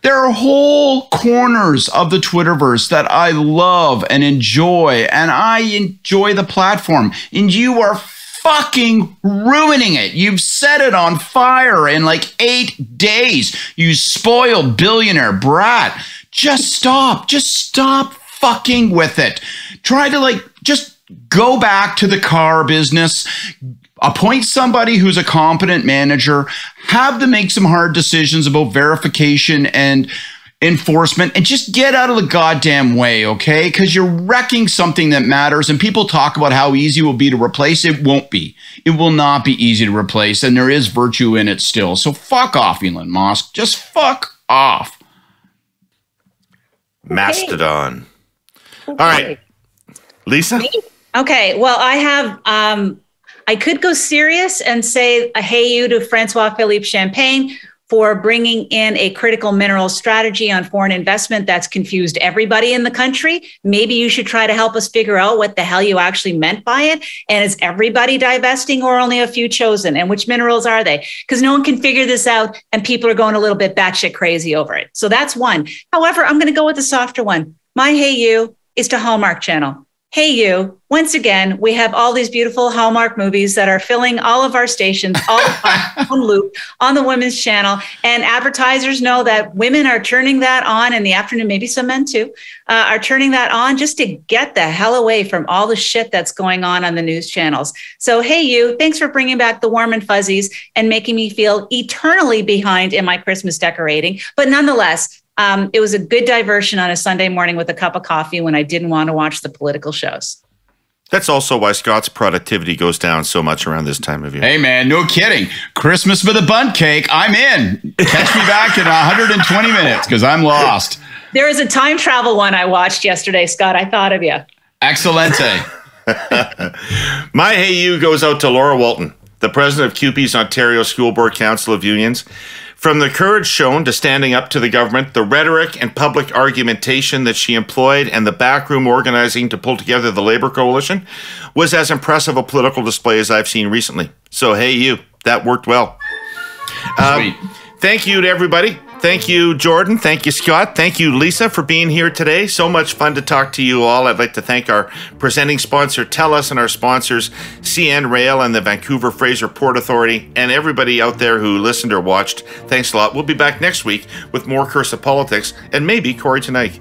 There are whole corners of the Twitterverse that I love and enjoy, and I enjoy the platform. And you are fucking ruining it. You've set it on fire in like eight days. You spoiled billionaire brat. Just stop. Just stop fucking with it. Try to like just go back to the car business appoint somebody who's a competent manager, have them make some hard decisions about verification and enforcement, and just get out of the goddamn way, okay? Because you're wrecking something that matters, and people talk about how easy it will be to replace. It won't be. It will not be easy to replace, and there is virtue in it still. So fuck off, Elon Musk. Just fuck off. Mastodon. All right. Lisa? Okay. Well, I have. Um, I could go serious and say a hey you to Francois Philippe Champagne for bringing in a critical mineral strategy on foreign investment that's confused everybody in the country. Maybe you should try to help us figure out what the hell you actually meant by it. And is everybody divesting or only a few chosen? And which minerals are they? Because no one can figure this out and people are going a little bit batshit crazy over it. So that's one. However, I'm going to go with the softer one. My hey you is to Hallmark Channel. Hey, you. Once again, we have all these beautiful Hallmark movies that are filling all of our stations all the time on loop on the women's channel. And advertisers know that women are turning that on in the afternoon, maybe some men too, uh, are turning that on just to get the hell away from all the shit that's going on on the news channels. So, hey, you, thanks for bringing back the warm and fuzzies and making me feel eternally behind in my Christmas decorating. But nonetheless, um, it was a good diversion on a Sunday morning with a cup of coffee when I didn't want to watch the political shows. That's also why Scott's productivity goes down so much around this time of year. Hey man, no kidding. Christmas with a bunt cake. I'm in. Catch me back in 120 minutes because I'm lost. There is a time travel one I watched yesterday, Scott. I thought of you. Excelente. My hey you goes out to Laura Walton, the president of CUPE's Ontario School Board Council of Unions. From the courage shown to standing up to the government, the rhetoric and public argumentation that she employed, and the backroom organizing to pull together the Labour coalition was as impressive a political display as I've seen recently. So, hey, you, that worked well. Sweet. Um, thank you to everybody. Thank you, Jordan. Thank you, Scott. Thank you, Lisa, for being here today. So much fun to talk to you all. I'd like to thank our presenting sponsor, TELUS, and our sponsors, CN Rail and the Vancouver Fraser Port Authority, and everybody out there who listened or watched. Thanks a lot. We'll be back next week with more Curse of Politics and maybe Corey tonight.